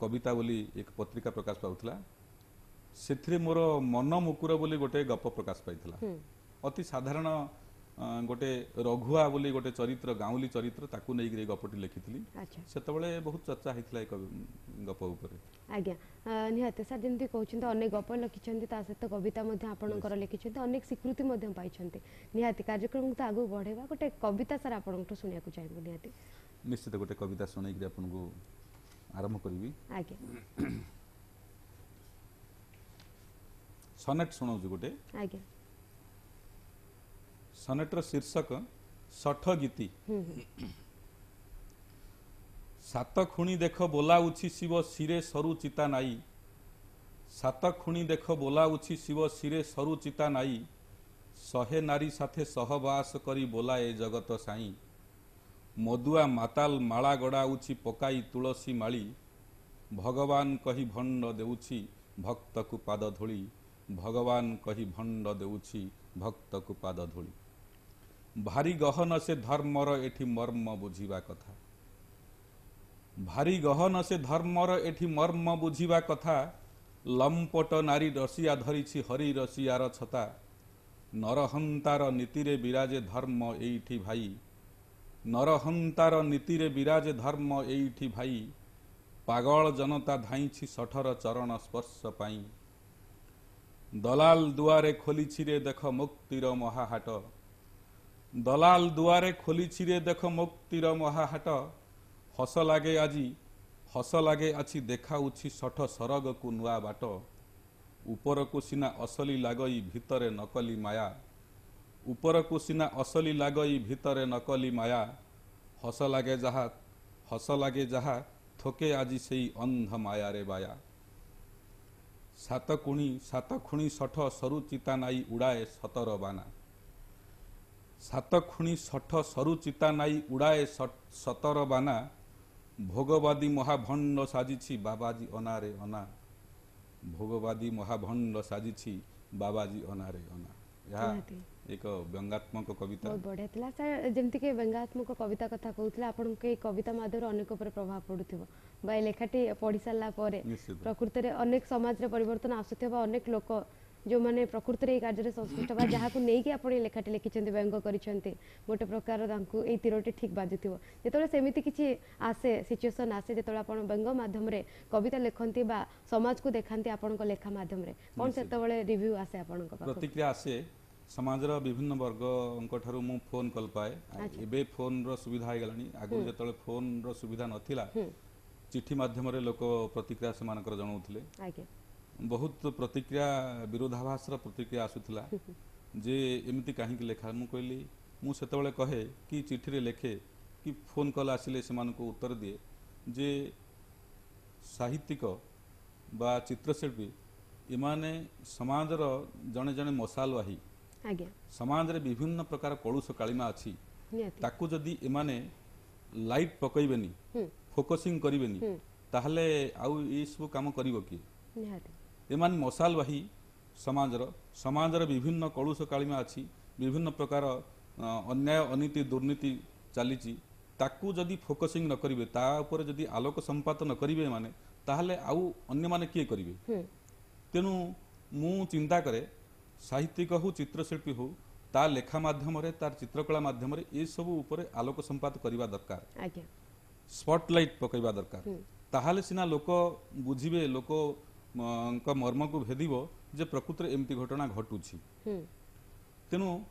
କବିତା ବୋଲି ଏକ ପତ୍ରିକା ପ୍ରକାଶ ପାଉଥିଲା ସେଥିରେ ମୋର ମନ ମୁକୁର ବୋଲି ଗୋଟେ ଗପ ପ୍ରକାଶ ପାଇଥିଲା ହୁଁ ଅତି ସାଧାରଣ ଅ, ଗୋଟେ ରଘୁଆ ବୋଲି ଗୋଟେ ଚରିତ୍ର ଗାଉଁଲି ଚରିତ୍ର ତାକୁ ନେଇକିରି ଗପଟି ଲେଖିଥିଲି। ସେତେବେଳେ ବହୁତ ଚର୍ଚ୍ଚା ହେଇଥିଲା ଏ କବି- ଗପ ଉପରେ। ଆଜ୍ଞା। ନିହାତି ସାର୍ ଯେମିତି କହୁଛନ୍ତି ଅନେକ ଗପ ଲେଖିଛନ୍ତି ତା ସହିତ କବିତା ମଧ୍ୟ ଆପଣଙ୍କର ଲେଖିଛନ୍ତି ଅନେକ ସ୍ୱୀକୃତି ମଧ୍ୟ ପାଇଛନ୍ତି। ନିହାତି କାର୍ଯ୍ୟକ୍ରମକୁ ତ ଆଗକୁ ବଢ଼େଇବା ଗୋଟେ କବିତା ସାର୍ ଆପଣଙ୍କଠୁ ଶୁଣିବାକୁ ଚାହିଁବୁ ନିହାତି। ନିଶ୍ଚିତ ଗୋଟେ କବିତା ଶୁଣେଇକିରି ଆପଣଙ୍କୁ ଆରମ୍ଭ କରିବି। ଆଜ୍ଞା। ସନେଟ୍ ଶୁଣାଉଛି ଗୋଟେ। ଆଜ୍ଞା। ସନେଟ୍ର ଶୀର୍ଷକ ଷଠ ଗୀତି ସାତ ଖୁଣି ଦେଖ ବୋଲାଉଛି ଶିବ ଶିରେ ସରୁ ଚିତା ନାଇ ସାତ ଖୁଣି ଦେଖ ବୋଲାଉଛି ଶିବ ଶିରେ ସରୁ ଚିତା ନାଇ ଶହେ ନାରୀ ସାଥେ ସହବାସ କରି ବୋଲାଏ ଜଗତ ସାଇଁ ମଦୁଆ ମାତାଲ ମାଳା ଗଡ଼ାଉଛି ପକାଇ ତୁଳସୀ ମାଳି। ଭଗବାନ କହି ଭଣ୍ଡ ଦେଉଛି ଭକ୍ତକୁ ପାଦ ଧୂଳି। ଭଗବାନ କହି ଭଣ୍ଡ ଦେଉଛି ଭକ୍ତକୁ ପାଦ ଧୂଳି। ଭାରି ଗହନ ସେ ଧର୍ମର ଏଠି ମର୍ମ ବୁଝିବା କଥା ଭାରି ଗହନ ସେ ଧର୍ମର ଏଠି ମର୍ମ ବୁଝିବା କଥା ଲମ୍ପଟ ନାରୀ ରସିଆ ଧରିଛି ହରି ରସିଆର ଛତା ନରହନ୍ତାର ନୀତିରେ ବିରାଜେ ଧର୍ମ ଏଇଠି ଭାଇ ନରହନ୍ତାର ନୀତିରେ ବିରାଜେ ଧର୍ମ ଏଇଠି ଭାଇ ପାଗଳ ଜନତା ଧାଇଁଛି ଶଠର ଚରଣ ସ୍ପର୍ଶ ପାଇଁ ଦଲାଲ ଦୁଆରେ ଖୋଲିଛିରେ ଦେଖ ମୁକ୍ତିର ମହାହାଟ ଦଲାଲ ଦୁଆରେ ଖୋଲିଛିରେ ଦେଖ ମୁକ୍ତିର ମହାହାଟ। ହସ ଲାଗେ ଆଜି ହସ ଲାଗେ ଆଛି ଦେଖାଉଛି ଶଠ ସରଗକୁ ନୂଆ ବାଟ। ଉପରକୁ ସିନା ଅସଲି ଲାଗଇ ଭିତରେ ନକଲି ମାୟା। ଉପରକୁ ସିନା ଅସଲି ଲାଗଇ ଭିତରେ ନକଲି ମାୟା। ହସ ଲାଗେ ଯାହା ହସ ଲାଗେ ଯାହା ଥୋକେ ଆଜି ସେଇ ଅନ୍ଧ ମାୟାରେ ବାୟା। ସାତ କୁଣି ସାତ ଖୁଣି ଶଠ ସରୁ ଚିତା ନାଇ ଉଡ଼ାଏ ସତର ବାନା। ସାତ ଖୁଣି ଶଠ ସରୁ ଚିତା ନାଇ ଉଡ଼ାଏ ସତର ବାନା। ଭୋଗବାଦୀ ମହାଭଣ୍ଡ ସାଜିଛି ବାବାଜୀ ଅନାରେ ଅନା। ଭୋଗବାଦୀ ମହାଭଣ୍ଡ ସାଜିଛି ବାବାଜୀ ଅନାରେ ଅନା। ଏହା। ଏକ ବ୍ୟଙ୍ଗାତ୍ମକ କବିତା। ବହୁତ ବଢିଆ ଥିଲା। ସାର୍ ଯେମିତିକି ବ୍ୟଙ୍ଗାତ୍ମକ କବିତା କଥା କହୁଥିଲେ ଆପଣଙ୍କୁ ଏଇ କବିତା ମାଧ୍ୟମରେ ଅନେକ ଉପରେ ପ୍ରଭାବ ପଡୁଥିବ ବା ଏ ଲେଖାଟି ପଢି ସାରିଲା ପରେ ପ୍ରକୃତରେ ଅନେକ ସମାଜରେ ପରିବର୍ତ୍ତନ ଆସୁଥିବା ଅନେକ ଲୋକ ଯେଉଁମାନେ ପ୍ରକୃତରେ ଏଇ କାର୍ଯ୍ୟରେ ସଂଶ୍ଳିଷ୍ଟ ବା ଯାହାକୁ ନେଇକି ଆପଣ ଏଇ ଲେଖାଟି ଲେଖିଛନ୍ତି ବ୍ୟଙ୍ଗ କରିଛନ୍ତି ଗୋଟେ ପ୍ରକାର ତାଙ୍କୁ ଏଇ ତୀରଟି ଠିକ୍ ବାଜୁଥିବ। ଯେତେବେଳେ ସେମିତି କିଛି ଆସେ ସିଚୁଏସନ୍ ଆସେ ଯେତେବେଳେ ଆପଣ ବ୍ୟଙ୍ଗ ମାଧ୍ୟମରେ କବିତା ଲେଖନ୍ତି ବା ସମାଜକୁ ଦେଖାନ୍ତି ଆପଣଙ୍କ ଲେଖା ମାଧ୍ୟମରେ କ'ଣ ନିଶ୍ଚିତ। ସେତେବେଳେ ରିଭ୍ୟୁ ଆସେ ଆପଣଙ୍କ ପାଖକୁ? ପ୍ରତିକ୍ରିୟା ଆସେ। ସମାଜର ବିଭିନ୍ନ ବର୍ଗଙ୍କ ଠାରୁ ମୁଁ ଫୋନ୍ କଲ୍ ପାଏ। ଆଚ୍ଛା। ଏବେ ଫୋନ୍ର ସୁବିଧା ହେଇଗଲାଣି। ଆଗରୁ ଯେତେବେଳେ ଫୋନ୍ର ସୁବିଧା ନଥିଲା ହୁଁ। ଚିଠି ମାଧ୍ୟମରେ ଲୋକ ପ୍ରତିକ୍ରିୟା ସେମାନଙ୍କର ଜଣାଉଥିଲେ। ଆଜ୍ଞା। ବହୁତ ପ୍ରତିକ୍ରିୟା ବିରୋଧାଭାସର ପ୍ରତିକ୍ରିୟା ଆସୁଥିଲା ଯେ ଏମିତି କାହିଁକି ଲେଖା। ମୁଁ କହିଲି ମୁଁ ସେତେବେଳେ କହେ କି ଚିଠିରେ ଲେଖେ କି ଫୋନ୍ କଲ୍ ଆସିଲେ ସେମାନଙ୍କୁ ଉତ୍ତର ଦିଏ ଯେ ସାହିତ୍ୟିକ ବା ଚିତ୍ରଶିଳ୍ପୀ ଏମାନେ ସମାଜର ଜଣେ ଜଣେ ମଶାଲବାହୀ ଆଜ୍ଞା। ସମାଜରେ ବିଭିନ୍ନ ପ୍ରକାର କଳୁଷ କାଳିମା ଅଛି। ତାକୁ ଯଦି ଏମାନେ ଲାଇଟ୍ ପକେଇବେନି ଫୋକସିଂ କରିବେନି ତାହେଲେ ଆଉ ଏଇ ସବୁ କାମ କରିବ କିଏ? ଏମାନେ ମଶାଲବାହୀ ସମାଜର ସମାଜରେ ବିଭିନ୍ନ କଳୁଷ କାଳିମା ଅଛି ବିଭିନ୍ନ ପ୍ରକାର ଅନ୍ୟାୟ ଅନୀତି ଦୁର୍ନୀତି ଚାଲିଛି ତାକୁ ଯଦି ଫୋକସିଂ ନ କରିବେ ତା ଉପରେ ଯଦି ଆଲୋକ ସମ୍ପାତ ନ କରିବେ ମାନେ ତାହେଲେ ଆଉ ଅନ୍ୟମାନେ କିଏ କରିବେ? ତେଣୁ ମୁଁ ଚିନ୍ତା କରେ ସାହିତ୍ୟିକ ହଉ ଚିତ୍ରଶିଳ୍ପୀ ହଉ ତା ଲେଖା ମାଧ୍ୟମରେ ତାର ଚିତ୍ରକଳା ମାଧ୍ୟମରେ ଏସବୁ ଉପରେ ଆଲୋକ ସମ୍ପାତ କରିବା ଦରକାର। ସ୍ପଟଲାଇଟ୍ ପକାଇବା ଦରକାର। ତାହେଲେ ସିନା ଲୋକ ବୁଝିବେ ଲୋକଙ୍କ ମର୍ମକୁ ଭେଦିବ ଯେ ପ୍ରକୃତରେ ଏମିତି ଘଟଣା ଘଟୁଛି। ହୁଁ। ତେଣୁ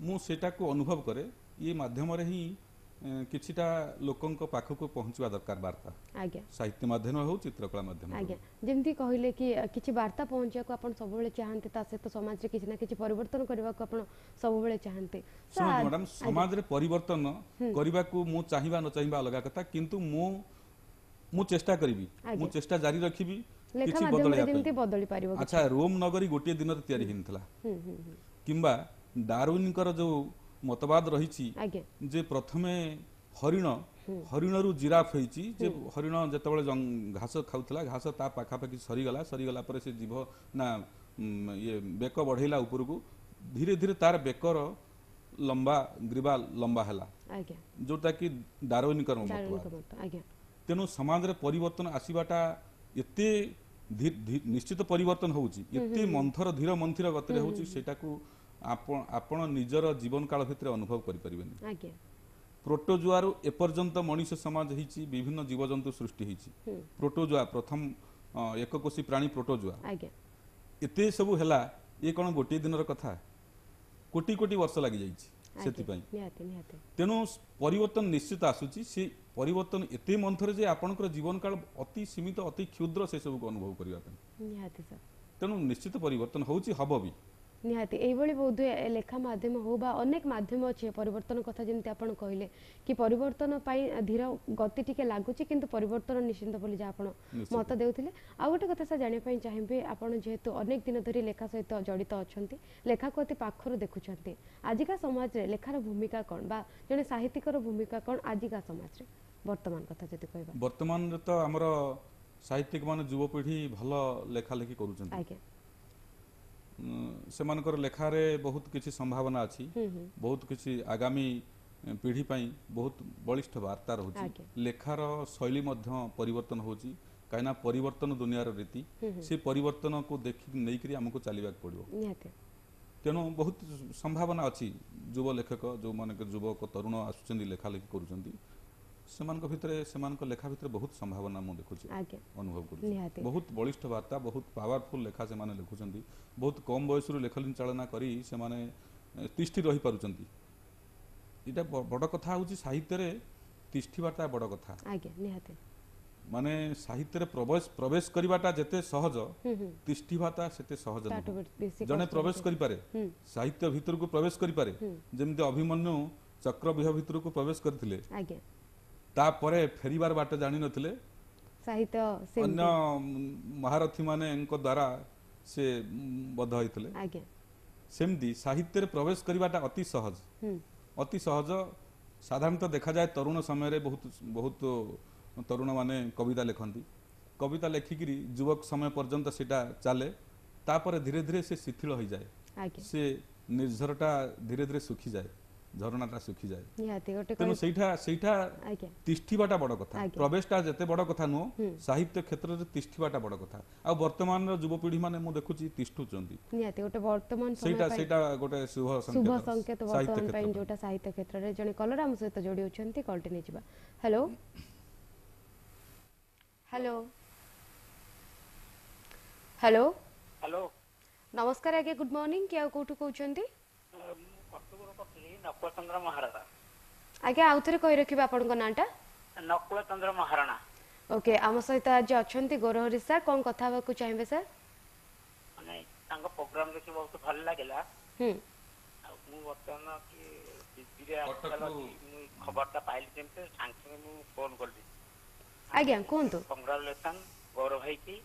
ମୁଁ ସେଇଟାକୁ ଅନୁଭବ କରେ। ଇଏ ମାଧ୍ୟମରେ ହିଁ ଏ, କିଛିଟା ଲୋକଙ୍କ ପାଖକୁ ପହଞ୍ଚିବା ଦରକାର ବାର୍ତ୍ତା। ଆଜ୍ଞା। ସାହିତ୍ୟ ମାଧ୍ୟମରେ ହଉ ଚିତ୍ରକଳା ମାଧ୍ୟମରେ ଆଜ୍ଞା। ହଉ। ଯେମିତି କହିଲେ କି ଅ, କିଛି ବାର୍ତ୍ତା ପହଞ୍ଚିବାକୁ ଆପଣ ସବୁବେଳେ ଚାହାନ୍ତି ତା ସହିତ ସମାଜରେ କିଛି ନା କିଛି ପରିବର୍ତ୍ତନ କରିବାକୁ ଆପଣ ସବୁବେଳେ ଚାହାନ୍ତି। ତ ଶୁଣନ୍ତୁ ଆ- ମ୍ୟାଡାମ ସମାଜରେ ପରିବର୍ତ୍ତନ କରିବାକୁ ମୁଁ ଚାହିଁବା ନ ଚାହିଁବା ଅଲଗା କଥା। କିନ୍ତୁ ମୁଁ ମୁଁ ଚେଷ୍ଟା କରିବି। ଆଜ୍ଞା। ମୁଁ ଚେଷ୍ଟା ଜାରି ରଖିବି। ଲେଖା କିଛି ମାଧ୍ୟମରେ ଯେମିତି ପାଇଁ। ବଦଳି ପାରିବ କିଛି। ଆଚ୍ଛା ରୋମ ନଗରୀ ଗୋଟିଏ ଦିନରେ ତିଆରି ହେଇନଥିଲା। କିମ୍ବା ଡାରୱିନଙ୍କର ଯୋଉ ମତବାଦ ରହିଛି ଯେ ପ୍ରଥମେ ହରିଣ ହରିଣରୁ ଜିରାଫ ହେଇଛି ଯେ ହରିଣ ଯେତେବେଳେ ଘାସ ଖାଉଥିଲା ଘାସ ତା ପାଖାପାଖି ସରିଗଲା ସରିଗଲା ପରେ ସେ ଜୀବ ନା ଇଏ ବେକ ବଢେଇଲା ଉପରକୁ ଧୀରେ ଧୀରେ ତାର ବେକର ଲମ୍ବା ଗ୍ରୀବା ଲମ୍ବା ହେଲା। ଆଜ୍ଞା। ଯୋଉଟା କି ଡାରୱିନଙ୍କର ଚାରଣଙ୍କ ମତବାଦ ତେଣୁ ସମାଜରେ ପରିବର୍ତ୍ତନ ଆସିବାଟା ଏତେ ନିଶ୍ଚିତ ପରିବର୍ତ୍ତନ ହଉଛି। ଏତେ ମନ୍ଥର ଧୀର ମନ୍ଥିର ଗତିରେ ହଉଛି ସେଇଟାକୁ ଆପଣ ଆପଣ ନିଜର ଜୀବନ କାଳ ଭିତରେ ଅନୁଭବ କରିପାରିବେନି। ଆଜ୍ଞା। ପ୍ରୋଟୋଜୁଆରୁ ଏପର୍ଯ୍ୟନ୍ତ ମଣିଷ ସମାଜ ହେଇଛି ବିଭିନ୍ନ ଜୀବଜନ୍ତୁ ସୃଷ୍ଟି ହେଇଛି। ହୁଁ। ପ୍ରୋଟୋଜୁଆ ପ୍ରଥମ ଅ, ଏକକୋଷୀ ପ୍ରାଣୀ ପ୍ରୋଟୋଜୁଆ। ଆଜ୍ଞା। ଏତେ ସବୁ ହେଲା ଇଏ କ'ଣ ଗୋଟିଏ ଦିନର କଥା? କୋଟି କୋଟି ବର୍ଷ ଲାଗିଯାଇଛି ଆଜ୍ଞା, ସେଥିପାଇଁ। ନିହାତି ନିହାତି। ତେଣୁ ପରିବର୍ତ୍ତନ ନିଶ୍ଚିତ ଆସୁଛି ସେ পরিবর্তন এতে মন্থরে যে আপনার জীবনকাল অতি সীমিত অতি ক্ষুদ্র সেসবু অনুভব করা নিহতি স্যার। তেমন নিশ্চিত পরিবর্তন হচ্ছে হব বি নিহতি এইভাবে বোধ লেখা মাধ্যম হো বা অনেক মাধ্যম অছে পরিবর্তন কথা যেমন আপনার কহিলেন কি পরিবর্তন পাই ধীর গতি টিকে লাগুছে কিন্তু পরিবর্তন নিশ্চিন্ত বলে যা আপনার মত দেউলে আউ গোটে কথা স্যার জাঁয়া চাহিবে আপনার যেহেতু অনেক দিন ধরে লেখা সহ জড়িত অনেক লেখাকে অতি পাখর দেখুছেন আজিকা সমাজে লেখার ভূমিকা কণ বা জন সাহিত্যিকর ভূমিকা কণ আজিকা সমাজে ଭୂମିକା କ'ଣ ଆଜିକା ସମାଜରେ ବର୍ତ୍ତମାନ କଥା ଯଦି କହିବା ବର୍ତ୍ତମାନରେ ତ ଆମର ସାହିତ୍ୟିକ ମାନେ ଯୁବପିଢ଼ି ଭଲ ଲେଖା ଲେଖି କରୁଛନ୍ତି ଆଜ୍ଞା ଉଁ, ସେମାନଙ୍କର ଲେଖାରେ ବହୁତ କିଛି ସମ୍ଭାବନା ଅଛି ହୁଁ ହୁଁ ବହୁତ କିଛି ଆଗାମୀ ପିଢ଼ି ପାଇଁ ବହୁତ ବଳିଷ୍ଠ ବାର୍ତ୍ତା ରହୁଛି ଆଜ୍ଞା। ଲେଖାର ଶୈଳୀ ମଧ୍ୟ ପରିବର୍ତ୍ତନ ହେଉଛି କାହିଁକିନା ପରିବର୍ତ୍ତନ ଦୁନିଆର ରୀତି ସେ ପରିବର୍ତ୍ତନକୁ ଦେଖି ନେଇକରି ଆମକୁ ଚାଲିବାକୁ ପଡ଼ିବ ନିହାତି ତେଣୁ ବହୁତ ସମ୍ଭାବନା ଅଛି ଯୁବ ଲେଖକ ଯେଉଁମାନେ ଯୁବକ ତରୁଣ ଆସୁଛନ୍ତି ଲେଖା ଲେଖି କରୁଛନ୍ତି ସେମାନଙ୍କ ଭିତରେ ସେମାନଙ୍କ ଲେଖା ଭିତରେ ବହୁତ ସମ୍ଭାବନା ମୁଁ ଦେଖୁଛି ଆଜ୍ଞା। ଅନୁଭବ କରୁଛି। ନିହାତି। ବହୁତ ବଳିଷ୍ଠ ବାର୍ତ୍ତା ବହୁତ ପାୱାରଫୁଲ ଲେଖା ସେମାନେ ଲେଖୁଛନ୍ତି ବହୁତ କମ୍ ବୟସରୁ ଲେଖନୀ ଚାଳନା କରି ସେମାନେ ଏ, ତିଷ୍ଠି ରହିପାରୁଛନ୍ତି। ଏଇଟା ବ- ବଡ଼ କଥା ହେଉଛି ସାହିତ୍ୟରେ ତିଷ୍ଠିବାଟା ବଡ଼ କଥା। ଆଜ୍ଞା ନିହାତି। ମାନେ ସାହିତ୍ୟରେ ପ୍ରବେଶ ପ୍ରବେଶ କରିବାଟା ଯେତେ ସହଜ ହୁଁ ହୁଁ। ତିଷ୍ଠିବାଟା ସେତେ ସହଜ ତାଠୁ ନୁହେଁ। ବେଶୀ ଜଣେ କଷ୍ଟ ପ୍ରବେଶ ହଉଛି। କରିପାରେ ହୁଁ। ସାହିତ୍ୟ ଭିତରକୁ ପ୍ରବେଶ କରିପାରେ ହୁଁ। ଯେମିତି ଅଭିମନ୍ୟୁ ଚକ୍ରବ୍ୟୁହ ଭିତରକୁ ପ୍ରବେଶ କରିଥିଲେ। ଆଜ୍ଞା। ତାପରେ ଫେରିବାର ବାଟ ଜାଣିନଥିଲେ ସାହିତ୍ୟ ଅନ୍ୟ ସେମିତି ମହାରଥୀ ମାନଙ୍କ ଦ୍ୱାରା ସେ ବଧ ହୋଇଥିଲେ। ଆଜ୍ଞା। ସେମିତି ସାହିତ୍ୟରେ ପ୍ରବେଶ କରିବାଟା ଅତି ସହଜ। ହୁଁ। ଅତି ସହଜ। ସାଧାରଣତଃ ଦେଖାଯାଏ ତରୁଣ ସମୟରେ ବହୁତ ବହୁତ ତରୁଣମାନେ କବିତା ଲେଖନ୍ତି। କବିତା ଲେଖିକିରି ଯୁବକ ସମୟ ପର୍ଯ୍ୟନ୍ତ ସେଇଟା ଚାଲେ। ତାପରେ ଧୀରେ ଧୀରେ ସେ ଶିଥିଳ ହୋଇଯାଏ। ଆଜ୍ଞା। ସେ ନିର୍ଝରଟା ଧୀରେ ଧୀରେ ଶୁଖିଯାଏ। ଝରଣାଟା ଶୁଖିଯାଏ ନିହାତି ଗୋଟେ ତେଣୁ କହି- ସେଇଟା ସେଇଟା ଆଜ୍ଞା। ତିଷ୍ଠିବାଟା ବଡ଼ କଥା। ଆଜ୍ଞା। ପ୍ରବେଶଟା ଯେତେ ବଡ଼ କଥା ନୁହଁ ହୁଁ। ସାହିତ୍ୟ କ୍ଷେତ୍ରରେ ତିଷ୍ଠିବାଟା ବଡ଼ କଥା। ଆଉ ବର୍ତ୍ତମାନର ଯୁବପିଢ଼ି ମାନେ ମୁଁ ଦେଖୁଛି ତିଷ୍ଠୁଛନ୍ତି। ନିହାତି ଗୋଟେ ବର୍ତ୍ତମାନ ସମୟ ସେଇଟା ପାଇଁ ସେଇଟା ଗୋଟେ ଶୁଭ ଶୁଭ ସଂକେତ ସଂକେତ ସାହିତ୍ୟ ବର୍ତ୍ତମାନ ପାଇଁ କ୍ଷେତ୍ର ଯୋଉଟା ସାହିତ୍ୟ କ୍ଷେତ୍ରରେ। ଜଣେ କଲର ଆମ ସହିତ ଯୋଡ଼ି ଅଛନ୍ତି କଲଟି ନେଇଯିବା। ହ୍ୟାଲୋ ହ୍ୟାଲୋ ହ୍ୟାଲୋ ହ୍ୟାଲୋ ନମସ୍କାର ଆଜ୍ଞା ଗୁଡ୍ ମର୍ଣ୍ଣିଂ କିଏ ଆଉ କୋଉଠୁ କହୁଛନ୍ତି? ନକୁଳ ଚନ୍ଦ୍ର ମହାରଣା। ଆଜ୍ଞା ଆଉଥରେ କହି ରଖିବେ ଆପଣଙ୍କ ନାଁଟା? ନକୁଳ ଚନ୍ଦ୍ର ମହାରଣା। ଓକେ ଆମ ସହିତ ଆଜି ଅଛନ୍ତି ଗୌରହରି ସାର୍ କ'ଣ କଥା ହେବାକୁ ଚାହିଁବେ ସାର୍? ମାନେ ତାଙ୍କ ପ୍ରୋଗ୍ରାମ ଦେଖି ବହୁତ ଭଲ ଲାଗିଲା। ହୁଁ। ଆଉ ମୁଁ ବର୍ତ୍ତମାନ କି ମୁଁ ଖବରଟା ପାଇଲି ଯେମିତି ସାଙ୍ଗେ ସାଙ୍ଗେ ମୁଁ ଫୋନ କଲି। ଆଜ୍ଞା କୁହନ୍ତୁ। କଂଗ୍ରାଚୁଲେସନ ଗୌରବ ଭାଇକି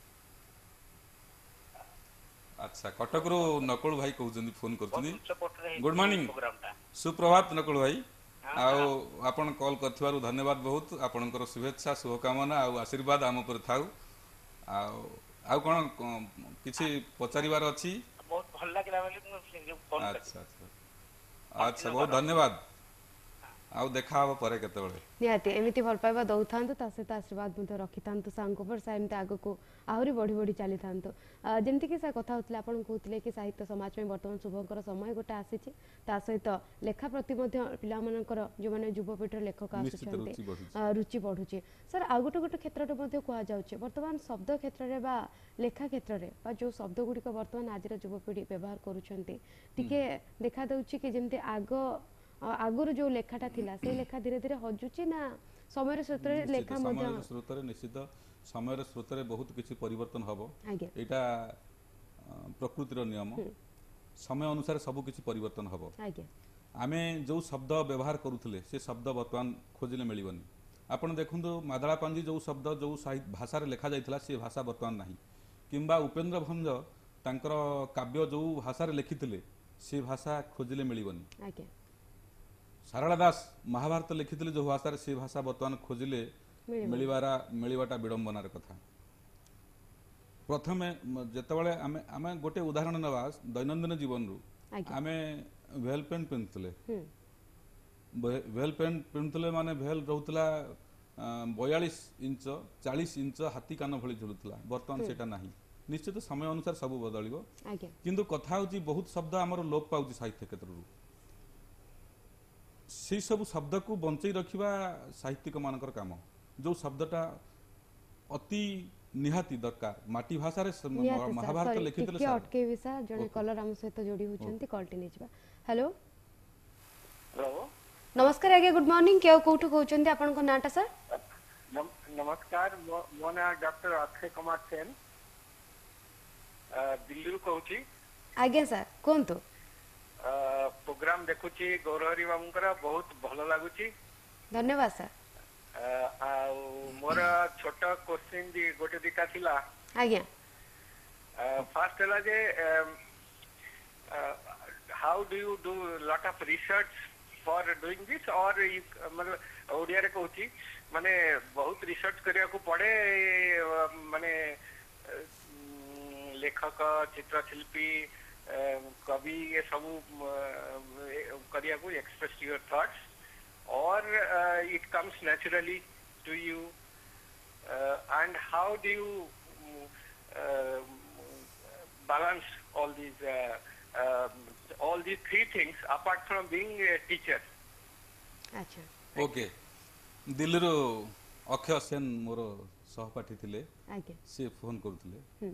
ଆଚ୍ଛା କଟକରୁ ନକୁଳ ଭାଇ କହୁଛନ୍ତି ଫୋନ ବହୁତ କରୁଛନ୍ତି ଉଚ୍ଚ କୋଟରେ Good morning. ପ୍ରୋଗ୍ରାମଟା ସୁପ୍ରଭାତ ନକୁଳ ଭାଇ ହଁ, ଆଉ ଆପଣ କଲ୍ କରିଥିବାରୁ ଧନ୍ୟବାଦ ବହୁତ ଆପଣଙ୍କର ଶୁଭେଚ୍ଛା ଶୁଭକାମନା ଆଉ ଆଶୀର୍ବାଦ ଆମ ଉପରେ ଥାଉ ଆଉ ଆଉ କ'ଣ କ- କିଛି ପଚାରିବାର ଅଛି ମୋ ଭଲ ଲାଗିଲା ବୋଲି ମୁଁ ସେ ଯୋଉ ଫୋନ କଲି ଆଚ୍ଛା ଆଚ୍ଛା ଆଚ୍ଛା ବହୁତ ଧନ୍ୟବାଦ ଆଉ ଦେଖା ହବ ପରେ କେତେବେଳେ। ନିହାତି ଏମିତି ଭଲ ପାଇବା ଦଉଥାନ୍ତୁ ତା ସହିତ ଆଶୀର୍ବାଦ ମଧ୍ୟ ରଖିଥାନ୍ତୁ ସାର୍ଙ୍କ ଉପରେ ସାର୍ ଏମିତି ଆଗକୁ ଆହୁରି ବଢି ବଢି ଚାଲିଥାନ୍ତୁ। ଯେମିତିକି ସାର୍ କଥା ହଉଥିଲେ ଆପଣ କହୁଥିଲେ କି ସାହିତ୍ୟ ସମାଜ ପାଇଁ ବର୍ତ୍ତମାନ ଶୁଭଙ୍କର ସମୟ ଗୋଟେ ଆସିଛି। ତା ସହିତ ଲେଖା ପ୍ରତି ମଧ୍ୟ ପିଲାମାନଙ୍କର ଯେଉଁମାନେ ଯୁବପିଢ଼ିର ଲେଖକ ଆସୁଛନ୍ତି ରୁଚି ବଢୁଛି। ସାର୍ ଆଉ ଗୋଟେ ଗୋଟେ କ୍ଷେତ୍ରରେ ମଧ୍ୟ କୁହାଯାଉଛି ବର୍ତ୍ତମାନ ଶବ୍ଦ କ୍ଷେତ୍ରରେ ବା ଲେଖା କ୍ଷେତ୍ରରେ ବା ଯୋଉ ଶବ୍ଦ ଗୁଡ଼ିକ ବର୍ତ୍ତମାନ ଆଜିର ଯୁବପିଢ଼ି ବ୍ୟବହାର କରୁଛନ୍ତି ଟିକେ ଦେଖାଦେଉଛି କି ଯେମିତି ଆଗ ଆଗରୁ ଯୋଉ ଲେଖାଟା ଥିଲା ସେଇ ଲେଖା ଧୀରେ ଧୀରେ ହଜୁଛି ନା ସମୟର ସ୍ରୋତରେ ନିଶ୍ଚିତ, ଲେଖା ମଧ୍ୟ ସମୟର ସ୍ରୋତରେ ନିଶ୍ଚିତ ସମୟର ସ୍ରୋତରେ ବହୁତ କିଛି ପରିବର୍ତ୍ତନ ହବ। ଆଜ୍ଞା। ଏଇଟା ଅ, ପ୍ରକୃତିର ନିୟମ। ସମୟ ଅନୁସାରେ ସବୁ କିଛି ପରିବର୍ତ୍ତନ ହବ। ଆଜ୍ଞା। ଆମେ ଯେଉଁ ଶବ୍ଦ ବ୍ୟବହାର କରୁଥିଲେ ସେ ଶବ୍ଦ ବର୍ତ୍ତମାନ ଖୋଜିଲେ ମିଳିବନି। ଆପଣ ଦେଖନ୍ତୁ ମାଦଳା ପାଞ୍ଜି ଯେଉଁ ଶବ୍ଦ ଯେଉଁ ସାହି ଭାଷାରେ ଲେଖାଯାଇଥିଲା ସେ ଭାଷା ବର୍ତ୍ତମାନ ନାହିଁ। କିମ୍ବା ଉପେନ୍ଦ୍ର ଭଞ୍ଜ ତାଙ୍କର କାବ୍ୟ ଯେଉଁ ଭାଷାରେ ଲେଖିଥିଲେ ସେ ଭାଷା ଖୋଜିଲେ ମିଳିବନି। ଆଜ୍ଞା। ସାରଳା ଦାସ ମହାଭାରତ ଲେଖିଥିଲେ ଯେଉଁ ଭାଷାରେ ସେ ଭାଷା ବର୍ତ୍ତମାନ ଖୋଜିଲେ ମିଳିବନି। ମିଳିବାର ମିଳିବାଟା ବିଡ଼ମ୍ବନାର କଥା ପ୍ରଥମେ ମ- ଯେତେବେଳେ ଆମେ ଆମେ ଗୋଟେ ଉଦାହରଣ ନେବା ଦୈନନ୍ଦିନ ଜୀବନରୁ ଆଜ୍ଞା। ଆମେ ଭେଲ୍ ପେନ୍ ପିନ୍ଧୁଥିଲେ। ହୁଁ। ଭେ- ଭେଲ୍ ପେନ୍ ପିନ୍ଧୁଥିଲେ ମାନେ ଭେଲ୍ ରହୁଥିଲା ବୟାଳିଶ ଇଞ୍ଚ ଚାଳିଶ ଇଞ୍ଚ ହାତୀ କାନ ଭଳି ଝୁଲୁଥିଲା। ବର୍ତ୍ତମାନ ସେଇଟା ନାହିଁ। ନିଶ୍ଚିତ ସମୟ ଅନୁସାରେ ସବୁ ବଦଳିବ। ଆଜ୍ଞା। କିନ୍ତୁ କଥା ହେଉଛି ବହୁତ ଶବ୍ଦ ଆମର ଲୋପ ପାଉଛି ସାହିତ୍ୟ କ୍ଷେତ୍ରରୁ। ସେଇ ସବୁ ଶବ୍ଦକୁ ବଞ୍ଚେଇ ରଖିବା ସାହିତ୍ୟିକ ମାନଙ୍କର କାମ। ଯୋଉ ଶବ୍ଦଟା ଅତି ନିହାତି ଦରକାର। ମାଟି ଭାଷାରେ ସ- ନିହାତି ସାର୍ ମହାଭାରତ ସରି ଲେଖିଥିଲେ ଟିକେ ସାର୍। ଅଟକେଇବି ସାର୍ ଜଣେ ଓକେ। କଲର ଆମ ସହିତ ଯୋଡି ହଉଛନ୍ତି କଲଟି ନେଇଯିବା। ହ୍ୟାଲୋ ହ୍ୟାଲୋ ନମସ୍କାର ଆଜ୍ଞା ଗୁଡ୍ ମର୍ଣ୍ଣିଂ କେଉ କୋଉଠୁ କହୁଛନ୍ତି ଆପଣଙ୍କ ନାଁଟା ସାର୍? ନମ- ନମସ୍କାର ମୋ- ମୋ ନାଁ ଡକ୍ଟର ଅକ୍ଷୟ କୁମାର ସେନ। ଆ, ଦିଲ୍ଲୀରୁ କହୁଛି। ଆଜ୍ଞା ସାର୍ କୁହନ୍ତୁ। प्रोग्राम देखु गौरहरी बाबू बहुत भल लगुच। धन्यवाद सर। मोर छोट क्वेश्चन गोटे दिटा थिला। आज्ञा। फास्ट है जे how do you do lot of research for doing this और मतलब ओडिया रे कहूची माने बहुत रिसर्च करिया को पड़े माने लेखक चित्रशिल्पी Um, कवि ये समूह uh, uh, करिया को एक्सप्रेस योर थॉट्स और it comes naturally to you and how do you balance all these uh, uh, all these three things apart from being Delhi रो अक्षय सेन मोर सहपाठी थिले से फ़ोन करुले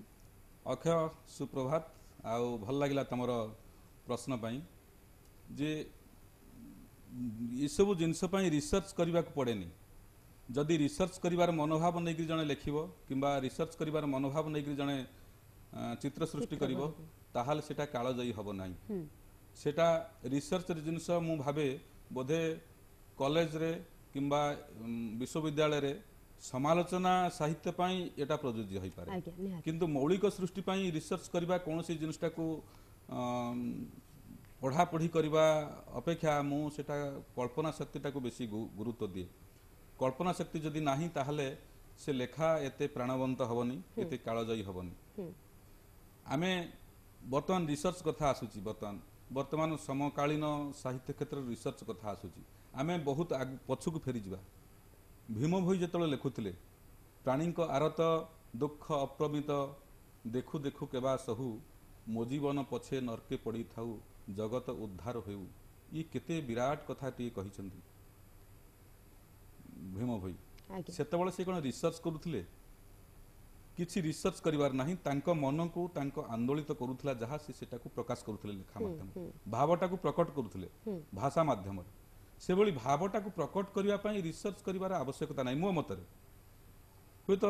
अक्षय सुप्रभात ଆଉ ଭଲ ଲାଗିଲା ତମର ପ୍ରଶ୍ନ ପାଇଁ ଯେ ଏସବୁ ଜିନିଷ ପାଇଁ ରିସର୍ଚ୍ଚ କରିବାକୁ ପଡ଼େନି। ଯଦି ରିସର୍ଚ୍ଚ କରିବାର ମନୋଭାବ ନେଇକରି ଜଣେ ଲେଖିବ କିମ୍ବା ରିସର୍ଚ୍ଚ କରିବାର ମନୋଭାବ ନେଇକରି ଜଣେ ଚିତ୍ର ସୃଷ୍ଟି କରିବ ତାହେଲେ ସେଟା କାଳଜୟୀ ହେବ ନାହିଁ। ସେଟା ରିସର୍ଚ୍ଚ ଜିନିଷ ମୁଁ ଭାବେ ବୋଧେ କଲେଜରେ କିମ୍ବା ବିଶ୍ୱବିଦ୍ୟାଳୟରେ ସମାଲୋଚନା ସାହିତ୍ୟ ପାଇଁ ଏଟା ପ୍ରଯୁଜ୍ୟ ହୋଇପାରେ। କିନ୍ତୁ ମୌଳିକ ସୃଷ୍ଟି ପାଇଁ ରିସର୍ଚ୍ଚ କରିବା କୌଣସି ଜିନିଷଟାକୁ ପଢ଼ାପଢ଼ି କରିବା ଅପେକ୍ଷା ମୁଁ ସେଟା କଳ୍ପନା ଶକ୍ତିଟାକୁ ବେଶୀ ଗୁରୁତ୍ୱ ଦିଏ। କଳ୍ପନା ଶକ୍ତି ଯଦି ନାହିଁ ତାହେଲେ ସେ ଲେଖା ଏତେ ପ୍ରାଣବନ୍ତ ହେବନି ଏତେ କାଳଜୟୀ ହେବନି। ଆମେ ବର୍ତ୍ତମାନ ରିସର୍ଚ୍ଚ କଥା ଆସୁଛି ବର୍ତ୍ତମାନ। ବର୍ତ୍ତମାନ ସମକାଳୀନ ସାହିତ୍ୟ କ୍ଷେତ୍ରରେ ରିସର୍ଚ୍ଚ କଥା ଆସୁଛି। ଆମେ ବହୁତ ପଛକୁ ଫେରିଯିବା। ଭୀମ ଭୋଇ ଯେତେବେଳେ ଲେଖୁଥିଲେ ପ୍ରାଣୀଙ୍କ ଆରତ ଦୁଃଖ ଅପ୍ରମିତ ଦେଖୁ ଦେଖୁ କେବା ସହୁ ମୋ ଜୀବନ ପଛେ ନର୍କେ ପଡ଼ିଥାଉ ଜଗତ ଉଦ୍ଧାର ହେଉ ଇଏ କେତେ ବିରାଟ କଥାଟିଏ କହିଛନ୍ତି। ଭୀମ ଭୋଇ ସେତେବେଳେ ସେ କ'ଣ ରିସର୍ଚ୍ଚ କରୁଥିଲେ? କିଛି ରିସର୍ଚ୍ଚ କରିବାର ନାହିଁ ତାଙ୍କ ମନକୁ ତାଙ୍କ ଆନ୍ଦୋଳିତ କରୁଥିଲା ଯାହା ସେ ସେଟାକୁ ପ୍ରକାଶ କରୁଥିଲେ ଲେଖା ମାଧ୍ୟମରେ। ଭାବଟାକୁ ପ୍ରକଟ କରୁଥିଲେ। ଭାଷା ମାଧ୍ୟମରେ। ସେଭଳି ଭାବଟାକୁ ପ୍ରକଟ କରିବା ପାଇଁ ରିସର୍ଚ୍ଚ କରିବାର ଆବଶ୍ୟକତା ନାହିଁ ମୋ ମତରେ। ହୁଏତ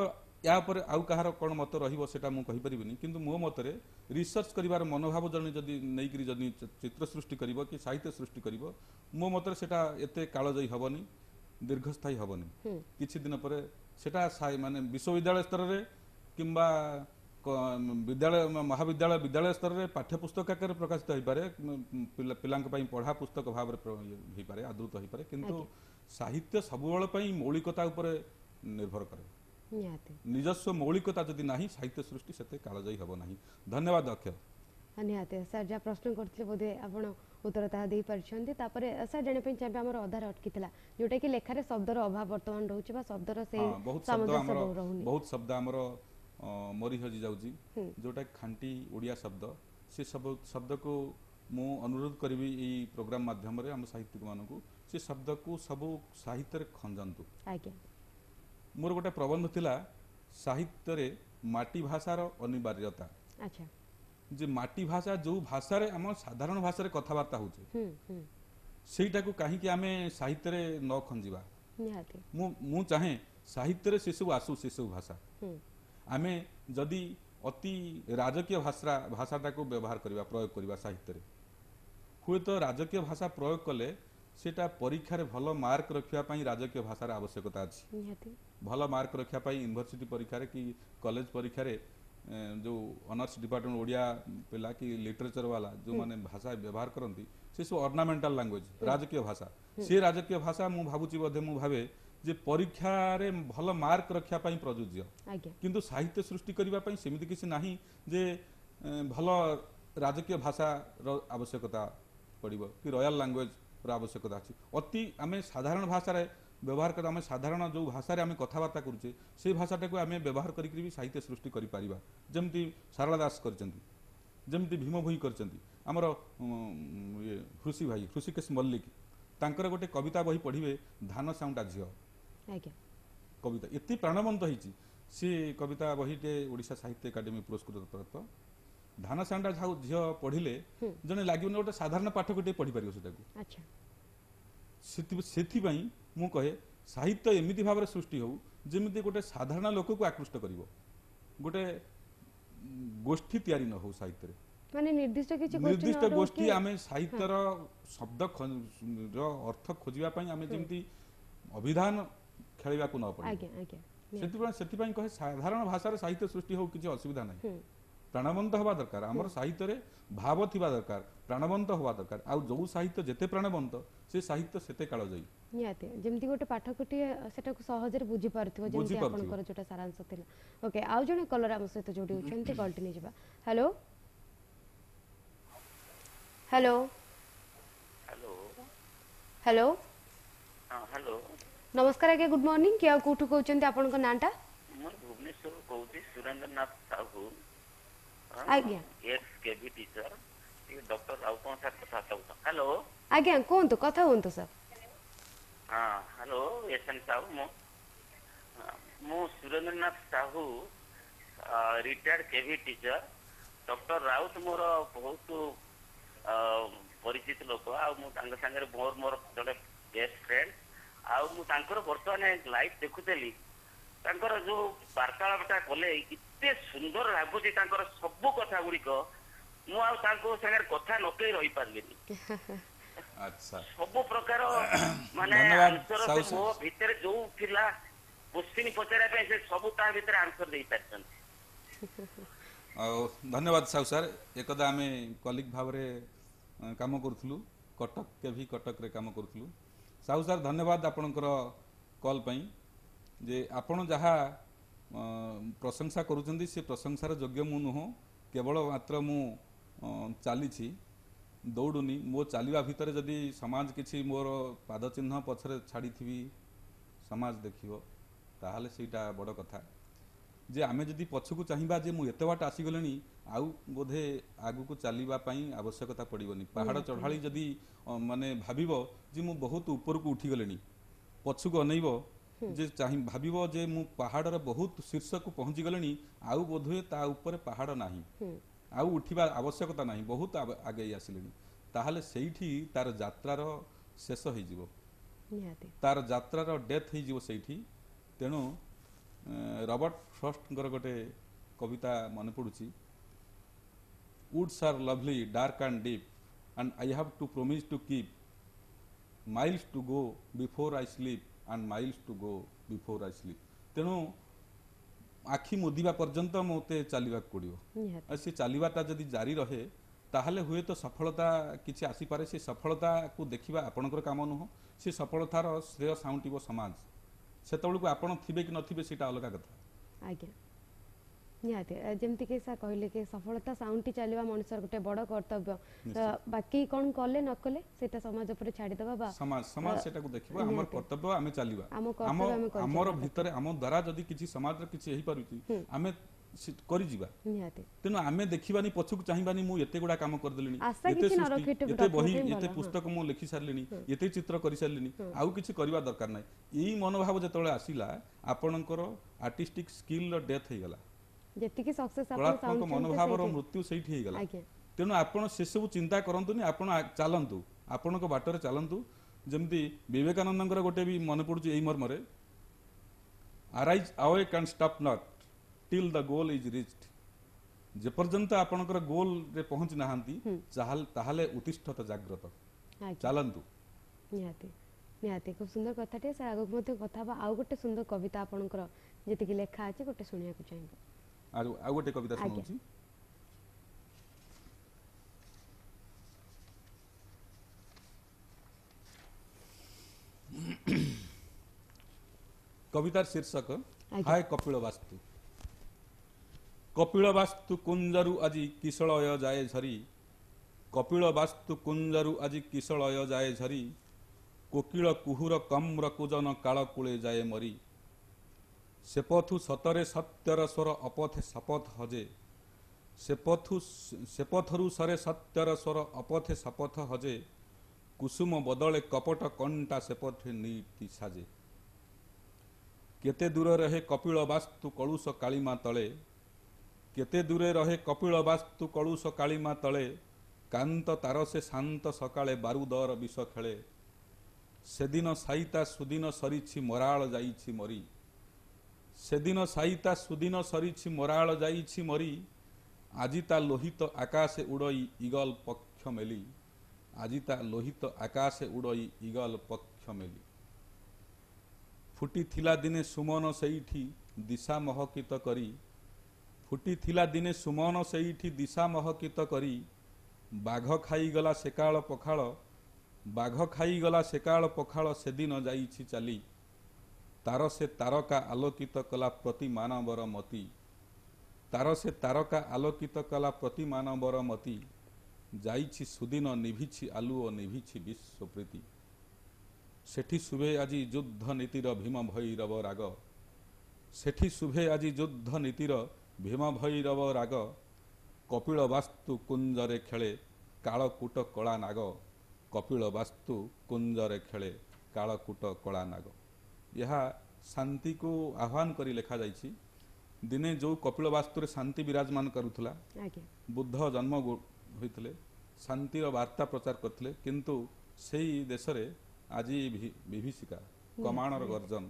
ୟା ଉପରେ ଆଉ କାହାର କ'ଣ ମତ ରହିବ ସେଟା ମୁଁ କହିପାରିବିନି କିନ୍ତୁ ମୋ ମତରେ ରିସର୍ଚ୍ଚ କରିବାର ମନୋଭାବ ଜଣେ ଯଦି ନେଇକରି ଯଦି ଚିତ୍ର ସୃଷ୍ଟି କରିବ କି ସାହିତ୍ୟ ସୃଷ୍ଟି କରିବ ମୋ ମତରେ ସେଟା ଏତେ କାଳଜୟୀ ହେବନି ଦୀର୍ଘସ୍ଥାୟୀ ହେବନି। କିଛି ଦିନ ପରେ ସେଟା ମାନେ ବିଶ୍ୱବିଦ୍ୟାଳୟ ସ୍ତରରେ କିମ୍ବା କ- ବିଦ୍ୟାଳୟ ମହାବିଦ୍ୟାଳୟ ବିଦ୍ୟାଳୟ ସ୍ତରରେ ପାଠ୍ୟପୁସ୍ତକ ଆକାରରେ ପ୍ରକାଶିତ ହୋଇପାରେ ଉଁ, ପିଲା- ପିଲାଙ୍କ ପାଇଁ ପଢ଼ା ପୁସ୍ତକ ଭାବରେ ପ୍ର- ଇଏ ହେଇପାରେ ଆଦୃତ ହୋଇପାରେ କିନ୍ତୁ ସାହିତ୍ୟ ସବୁବେଳେ ପାଇଁ ମୌଳିକତା ଉପରେ ନିର୍ଭର କରେ ନିହାତି ନିଜସ୍ୱ ମୌଳିକତା ଯଦି ନାହିଁ ସାହିତ୍ୟ ସୃଷ୍ଟି ସେତେ କାଳଜୟୀ ହେବ ନାହିଁ ଧନ୍ୟବାଦ ଅକ୍ଷୟ ନିହାତି ସାର୍ ଯାହା ପ୍ରଶ୍ନ କରିଥିଲେ ବୋଧେ ଆପଣ ଉତ୍ତର ତାହା ଦେଇପାରିଛନ୍ତି ତାପରେ ସାର୍ ଜାଣିବା ପାଇଁ ଚାହିଁବେ ଆମର ଅଧାରେ ଅଟକିଥିଲା ଯୋଉଟା କି ଲେଖାରେ ଶବ୍ଦର ଅଭାବ ବର୍ତ୍ତମାନ ରହୁଛି ବା ଶବ୍ଦର ସେଇ ହଁ, ବହୁତ ଶବ୍ଦ ସାମଞ୍ଜସ୍ୟ ଆମର ମରି ହଜି ଯାଉଛି। ଯୋଉଟା ଖାଣ୍ଟି ଓଡ଼ିଆ ଶବ୍ଦ ସେ ଶବ୍ଦକୁ ମୁଁ ଅନୁରୋଧ କରିବି ଏଇ ପ୍ରୋଗ୍ରାମ ମାଧ୍ୟମରେ ଆମ ସାହିତ୍ୟିକମାନଙ୍କୁ ସେ ଶବ୍ଦକୁ ସବୁ ସାହିତ୍ୟରେ ଖଞ୍ଜନ୍ତୁ। ମୋର ଗୋଟେ ପ୍ରବନ୍ଧ ଥିଲା ସାହିତ୍ୟରେ ମାଟି ଭାଷାର ଅନିବାର୍ଯ୍ୟତା ଯେ ମାଟି ଭାଷା ଯୋଉ ଭାଷାରେ ଆମ ସାଧାରଣ ଭାଷାରେ କଥାବାର୍ତ୍ତା ହଉଛେ ସେଇଟାକୁ କାହିଁକି ଆମେ ସାହିତ୍ୟରେ ନ ଖଞ୍ଜିବା? ମୁଁ ମୁଁ ଚାହେଁ ସାହିତ୍ୟରେ ସେସବୁ ଆସୁ ସେସବୁ ଭାଷା। ଆମେ ଯଦି ଅତି ରାଜକୀୟ ଭାଷା ଭାଷାଟାକୁ ବ୍ୟବହାର କରିବା ପ୍ରୟୋଗ କରିବା ସାହିତ୍ୟରେ। ହୁଏତ ରାଜକୀୟ ଭାଷା ପ୍ରୟୋଗ କଲେ ସେଇଟା ପରୀକ୍ଷାରେ ଭଲ ମାର୍କ ରଖିବା ପାଇଁ ରାଜକୀୟ ଭାଷାର ଆବଶ୍ୟକତା ଅଛି। ନିହାତି। ଭଲ ମାର୍କ ରଖିବା ପାଇଁ ୟୁନିଭର୍ସିଟି ପରୀକ୍ଷାରେ କି କଲେଜ ପରୀକ୍ଷାରେ ଏ, ଯୋଉ ଅନର୍ସ ଡିପାର୍ଟମେଣ୍ଟ ଓଡ଼ିଆ ପିଲା କି ଲିଟରେଚର ବାଲା ଯୋଉମାନେ ଭାଷା ବ୍ୟବହାର କରନ୍ତି ସେ ସବୁ ଅର୍ଣ୍ଣାମେଣ୍ଟାଲ ଲାଙ୍ଗୁଏଜ ରାଜକୀୟ ଭାଷା। ସେ ରାଜକୀୟ ଭାଷା ମୁଁ ଭାବୁଛି ବୋଧେ ମୁଁ ଭାବେ जे परीक्षा रे भल मार्क रखापी प्रजोज्य कि साहित्य सृष्टि करने किसी जे भल राजक भाषा आवश्यकता पड़ कि रयाल लांगुएज रवश्यकता अच्छी अति आम साधारण भाषा व्यवहार कर आम साधारण जो भाषा आम कथबार्ता करूचे से भाषाटा को आम व्यवहार कर साहित्य सृष्टि करमती सारा दास करमती भीम भई करमर ऋषि भाई ऋषिकेश मल्लिक गोटे कविता बही पढ़े धान साउंटा झील କବିତା ଏତେ ପ୍ରାଣବନ୍ତ ହେଇଛି। ସେ କବିତା ବହିଟେ ଓଡ଼ିଶା ସାହିତ୍ୟ ଏକାଡେମୀ ପୁରସ୍କୃତ ପ୍ରାପ୍ତ। ଧାନ ସାଣ୍ଡା ଝାଉ ଝିଅ ପଢ଼ିଲେ। ଜଣେ ଲାଗିବନି ଗୋଟେ ସାଧାରଣ ପାଠକଟିଏ ପଢ଼ିପାରିବ ସେଟାକୁ। ସେଥିପାଇଁ ମୁଁ କହେ ସାହିତ୍ୟ ଏମିତି ଭାବରେ ସୃଷ୍ଟି ହଉ ଯେମିତି ଗୋଟେ ସାଧାରଣ ଲୋକକୁ ଆକୃଷ୍ଟ କରିବ। ଗୋଟେ ଗୋଷ୍ଠୀ ତିଆରି ନ ହଉ ସାହିତ୍ୟରେ। ମାନେ ନିର୍ଦ୍ଦିଷ୍ଟ କିଛି ନିର୍ଦ୍ଦିଷ୍ଟ ଗୋଷ୍ଠୀ ଆମେ ସାହିତ୍ୟର ଶବ୍ଦ ଅର୍ଥ ଖୋଜିବା ପାଇଁ ଆମେ ଯେମିତି ଅଭିଧାନ ଖେଳିବାକୁ ନ ପଡ଼େ ଆଜ୍ଞା ଆଜ୍ଞା। ନିହାତି। ସେଥିପାଇଁ ସେଥିପାଇଁ କହେ ସାଧାରଣ ଭାଷାରେ ସାହିତ୍ୟ ସୃଷ୍ଟି ହଉ କିଛି ଅସୁବିଧା ନାହିଁ। ହୁଁ। ପ୍ରାଣବନ୍ତ ହେବା ଦରକାର। ଆମର ସାହିତ୍ୟରେ ଭାବ ଥିବା ଦରକାର ପ୍ରାଣବନ୍ତ ହେବା ଦରକାର। ଆଉ ଯୋଉ ସାହିତ୍ୟ ଯେତେ ପ୍ରାଣବନ୍ତ ସେ ସାହିତ୍ୟ ସେତେ କାଳ ଯାଇ ନିହାତି। ଯେମିତି ଗୋଟେ ପାଠକଟିଏ ସେଟାକୁ ସହଜରେ ବୁଝିପାରୁଥିବ ଯେମିତି ବୁଝିପାରୁଥିବ। ଆପଣଙ୍କର ଯୋଉଟା ସାରାଂଶ ଥିଲା। ଓକେ ଆଉ ଜଣେ କଲର ଆମ ସହିତ ଯୋଉଠି ଅଛନ୍ତି କଲଟି ନେଇଯିବା ହ୍ୟାଲୋ ହ୍ୟାଲୋ ହ୍ୟାଲୋ ହ୍ୟାଲୋ ହଁ ହ୍ୟାଲୋ ନମସ୍କାର ଆଜ୍ଞା ଗୁଡ୍ ମର୍ଣ୍ଣିଂ କିଏ ଆଉ କୋଉଠୁ କହୁଛନ୍ତି ଆପଣଙ୍କ ନାଁଟା ମୁଁ ଭୁବନେଶ୍ୱରରୁ କହୁଛି ସୁରେନ୍ଦ୍ରନାଥ ସାହୁ ଆଜ୍ଞା। ଏକ୍ସ କେଭି ଟିଚର ଟିକେ ଡକ୍ଟର ରାଉତଙ୍କ ସାର୍ କଥାବାର୍ତ୍ତା ହେଉଛ ହ୍ୟାଲୋ ଆଜ୍ଞା କୁହନ୍ତୁ କଥା ହୁଅନ୍ତୁ ସାର୍ ହଁ ହ୍ୟାଲୋ ଏସ୍ ଏନ୍ ସାହୁ ମୁଁ ହଁ, ମୁଁ Surendranath Sahu retired KV teacher doctor Rout ମୋର ବହୁତ ଆ, ପରିଚିତ ଲୋକ ଆଉ ମୁଁ ତାଙ୍କ ସାଙ୍ଗରେ ମୋର ମୋର ଜଣେ ବେଷ୍ଟ ଫ୍ରେଣ୍ଡ ଆଉ ମୁଁ ତାଙ୍କର ବର୍ତ୍ତମାନ ଲାଇଭ୍ ଦେଖୁଥିଲି। ତାଙ୍କର ଯୋଉ ବାର୍ତ୍ତାଳାପଟା କଲେ ଏତେ ସୁନ୍ଦର ଲାଗୁଛି ତାଙ୍କର ସବୁ କଥା ଗୁଡିକ ମୁଁ ଆଉ ତାଙ୍କ ସାଙ୍ଗରେ କଥା ନ କହି ରହିପାରିବିନି। ଆଚ୍ଛା। ସବୁ ପ୍ରକାର ମାନେ ଧନ୍ୟବାଦ, ଆନ୍ସର ସାହୁ ସେ ମୋ ଭିତରେ ଯୋଉ ଥିଲା କୋଶ୍ଚିନ୍ ପଚାରିବା ପାଇଁ ସେ ସବୁ ତା ଭିତରେ ଆନ୍ସର ଦେଇପାରିଛନ୍ତି। ଆଉ ଧନ୍ୟବାଦ ସାହୁ ସାର୍। ଏକଦା ଆମେ କଲିଗ ଭାବରେ ଅ, କାମ କରୁଥିଲୁ। କଟକ କେଭି କଟକରେ କାମ କରୁଥିଲୁ। ସାହୁ ସାର୍ ଧନ୍ୟବାଦ ଆପଣଙ୍କର କଲ୍ ପାଇଁ ଯେ ଆପଣ ଯାହା ପ୍ରଶଂସା କରୁଛନ୍ତି ସେ ପ୍ରଶଂସାର ଯୋଗ୍ୟ ମୁଁ ନୁହଁ। କେବଳ ମାତ୍ର ମୁଁ ଚାଲିଛି ଦୌଡ଼ୁନି। ମୋ ଚାଲିବା ଭିତରେ ଯଦି ସମାଜ କିଛି ମୋର ପାଦ ଚିହ୍ନ ପଛରେ ଛାଡ଼ିଥିବି ସମାଜ ଦେଖିବ ତାହେଲେ ସେଇଟା ବଡ଼ କଥା। ଯେ ଆମେ ଯଦି ପଛକୁ ଚାହିଁବା ଯେ ମୁଁ ଏତେ ବାଟ ଆସିଗଲିଣି ଆଉ ବୋଧେ ଆଗକୁ ଚାଲିବା ପାଇଁ ଆବଶ୍ୟକତା ପଡ଼ିବନି। ପାହାଡ଼ ଚଢ଼ାଳି ଯଦି ଅ, ମାନେ ଭାବିବ ଯେ ମୁଁ ବହୁତ ଉପରକୁ ଉଠିଗଲିଣି ପଛକୁ ଅନେଇବ ଯେ ଚାହିଁ ଭାବିବ ଯେ ମୁଁ ପାହାଡ଼ର ବହୁତ ଶୀର୍ଷକୁ ପହଞ୍ଚିଗଲିଣି ଆଉ ବୋଧହୁଏ ତା ଉପରେ ପାହାଡ଼ ନାହିଁ। ହୁଁ। ଆଉ ଉଠିବା ଆବଶ୍ୟକତା ନାହିଁ ବହୁତ ଆଗ- ଆଗେଇ ଆସିଲେଣି। ତାହେଲେ ସେଇଠି ତାର ଯାତ୍ରାର ଶେଷ ହେଇଯିବ। ନିହାତି। ତାର ଯାତ୍ରାର ଡେଥ୍ ହେଇଯିବ ସେଇଠି। ତେଣୁ ଏଁ, ରବର୍ଟ ଫ୍ରଷ୍ଟଙ୍କର ଗୋଟେ କବିତା ମନେ ପଡ଼ୁଛି woods are lovely dark and deep and I have to promise to keep miles to go before I sleep and miles to go before I sleep ତେଣୁ ଆଖି ମୁଦିବା ପର୍ଯ୍ୟନ୍ତ ମୋତେ ଚାଲିବାକୁ ପଡ଼ିବ। ନିହାତି। ଆଉ ସେ ଚାଲିବାଟା ଯଦି ଜାରି ରହେ ତାହେଲେ ହୁଏତ ସଫଳତା କିଛି ଆସିପାରେ। ସେ ସଫଳତାକୁ ଦେଖିବା ଆପଣଙ୍କର କାମ ନୁହଁ। ସେ ସଫଳତାର ଶ୍ରେୟ ସାଉଁଟିବ ସମାଜ। ସେତେବେଳକୁ ଆପଣ ଥିବେ କି ନଥିବେ ସେଇଟା ଅଲଗା କଥା। ଆଜ୍ଞା। ନିହାତି ଯେମିତିକି ସାର୍ କହିଲେ କି ସଫଳତା ସାଉଣ୍ଡଟି ଚାଲିବା ମଣିଷର ଗୋଟେ ବଡ଼ କର୍ତ୍ତବ୍ୟ। ବାକି କ'ଣ କଲେ ନ କଲେ ସେଇଟା ସମାଜ ଉପରେ ଛାଡ଼ିଦେବା ବା ସମାଜ ସମାଜ ସେଟାକୁ ଦେଖିବ ଆମର କର୍ତ୍ତବ୍ୟ ଆମେ ଚାଲିବା। ଆମ ଆମର ଭିତରେ ଆମ ଦ୍ୱାରା ଯଦି କିଛି ସମାଜରେ କିଛି ହେଇପାରୁଛି ଆମେ କରିଯିବା। ନିହାତି। ତେଣୁ ଆମେ ଦେଖିବାନି ପଛକୁ ଚାହିଁବାନି ମୁଁ ଏତେ ଗୁଡା କାମ କରିଦେଲିଣି ଆଶା ଏତେ କିଛି ନ ସୃଷ୍ଟି, ରଖିକି ଏତେ ବହି ରଖିବା ହିଁ ଏତେ ଭଲ, ପୁସ୍ତକ ମୁଁ ଲେଖି ସାରିଲିଣି ଏତେ ଚିତ୍ର କରିସାରିଲିଣି ଆଉ କିଛି କରିବା ଦରକାର ନାହିଁ। ଏଇ ମନୋଭାବ ଯେତେବେଳେ ଆସିଲା ଆପଣଙ୍କର ଆର୍ଟିଷ୍ଟିକ ସ୍କିଲର ଡେଥ୍ ହେଇଗଲା। ଯେତିକି ସକ୍ସେସ୍ ଆପଣ କଳାତ୍ମକ ଚାହୁଁଛନ୍ତି ମନୋଭାବର ସେଇଠି- ମୃତ୍ୟୁ ସେଇଠି ହେଇଗଲା। ଆଜ୍ଞା। ତେଣୁ ଆପଣ ସେସବୁ ଚିନ୍ତା କରନ୍ତୁନି ଆପଣ ଆ- ଚାଲନ୍ତୁ ଆପଣଙ୍କ ବାଟରେ ଚାଲନ୍ତୁ। ଯେମିତି ବିବେକାନନ୍ଦଙ୍କର ଗୋଟେ ବି ମନେ ପଡୁଛି ଏଇ ମର୍ମରେ arise awake and stop not till the goal is reached ଯେପର୍ଯ୍ୟନ୍ତ ଆପଣଙ୍କର ଗୋଲରେ ପହଞ୍ଚି ନାହାନ୍ତି ଚାହାଲ- ତାହେଲେ ଉତିଷ୍ଠତ ଜାଗ୍ରତ। ଆଜ୍ଞା। ଚାଲନ୍ତୁ। ନିହାତି। ନିହାତି। ଖୁବ ସୁନ୍ଦର କଥାଟିଏ ସାର୍ ଆଗକୁ ମଧ୍ୟ କଥା ହେବା। ଆଉ ଗୋଟେ ସୁନ୍ଦର କବିତା ଆପଣଙ୍କର ଯେତିକି ଲେଖା ଅଛି ଗୋଟେ ଶୁଣିବାକୁ ଚାହିଁବୁ। ଆଉ ଆଉ ଗୋଟେ କବିତା ଆଜ୍ଞା। ଶୁଣଉଛି [COUGHS] କବିତାର ଶୀର୍ଷକ ଆଜ୍ଞା। ହାୟ କପିଳ ବାସ୍ତୁ କୁଞ୍ଜରୁ ଆଜି କିଶଳୟ ଯାଏ ଝରି। କପିଳ ବାସ୍ତୁ କୁଞ୍ଜରୁ ଆଜି କିଶଳୟ ଯାଏ ଝରି। କୋକିଳ କୁହୁର କମ୍ର କୁଜନ କାଳ କୂଳେ ଯାଏ ମରି। ସେପଥୁ ସତରେ ସତ୍ୟର ସ୍ୱର ଅପଥେ ଶପଥ ହଜେ। ସେପଥୁ ସେପଥରୁ ସରେ ସତ୍ୟର ସ୍ୱର ଅପଥେ ଶପଥ ହଜେ। କୁସୁମ ବଦଳେ କପଟ କଣ୍ଟା ସେପଥେ ନୀତି ସାଜେ। କେତେ ଦୂର ରହେ କପିଳ ବାସ୍ତୁ କଳୁଷ କାଳିମା ତଳେ। କେତେ ଦୂରେ ରହେ କପିଳ ବାସ୍ତୁ କଳୁଷ କାଳିମା ତଳେ କାନ୍ତ ତାରସେ ଶାନ୍ତ ସକାଳେ ବାରୁଦର ବିଷ ଖେଳେ। ସେଦିନ ସାଇତା ସୁଦିନ ସରିଛି ମରାଳ ଯାଇଛି ମରି। ସେଦିନ ସାଇତା ସୁଦିନ ସରିଛି ମରାଳ ଯାଇଛି ମରି। ଆଜି ତା ଲୋହିତ ଆକାଶେ ଉଡ଼ଇ ଇଗଲ ପକ୍ଷ ମେଲି। ଆଜି ତା ଲୋହିତ ଆକାଶେ ଉଡ଼ଇ ଇଗଲ ପକ୍ଷ ମେଲି। ଫୁଟିଥିଲା ଦିନେ ସୁମନ ସେଇଠି ଦିଶା ମହକିତ କରି। ଫୁଟିଥିଲା ଦିନେ ସୁମନ ସେଇଠି ଦିଶା ମହକିତ କରି ବାଘ ଖାଇଗଲା ସେକାଳ ପଖାଳ ବାଘ ଖାଇଗଲା ସେକାଳ ପଖାଳ ସେଦିନ ଯାଇଛି ଚାଲି। ତାର ସେ ତାରକା ଆଲୋକିତ କଲା ପ୍ରତି ମାନବର ମତି। ତାର ସେ ତାରକା ଆଲୋକିତ କଲା ପ୍ରତି ମାନବର ମତି। ଯାଇଛି ସୁଦିନ ନିଭିଛି ଆଲୁଅ ନିଭିଛି ବିଶ୍ୱପ୍ରୀତି। ସେଠି ଶୁଭେ ଆଜି ଯୁଦ୍ଧ ନୀତିର ଭୀମ ଭୈରବ ରାଗ। ସେଠି ଶୁଭେ ଆଜି ଯୁଦ୍ଧ ନୀତିର ଭୀମ ଭୈରବ ରାଗ କପିଳ ବାସ୍ତୁ କୁଞ୍ଜରେ ଖେଳେ କାଳକୂଟ କଳା ନାଗ କପିଳ ବାସ୍ତୁ କୁଞ୍ଜରେ ଖେଳେ କାଳକୂଟ କଳା ନାଗ। ଏହା ଶାନ୍ତିକୁ ଆହ୍ୱାନ କରି ଲେଖାଯାଇଛି ଦିନେ ଯେଉଁ କପିଳ ବାସ୍ତୁରେ ଶାନ୍ତି ବିରାଜମାନ କରୁଥିଲା ବୁଦ୍ଧ ଜନ୍ମ ହୋଇଥିଲେ ଶାନ୍ତିର ବାର୍ତ୍ତା ପ୍ରଚାର କରିଥିଲେ କିନ୍ତୁ ସେଇ ଦେଶରେ ଆଜି ବିଭୀଷିକା କମାଣର ଗର୍ଜନ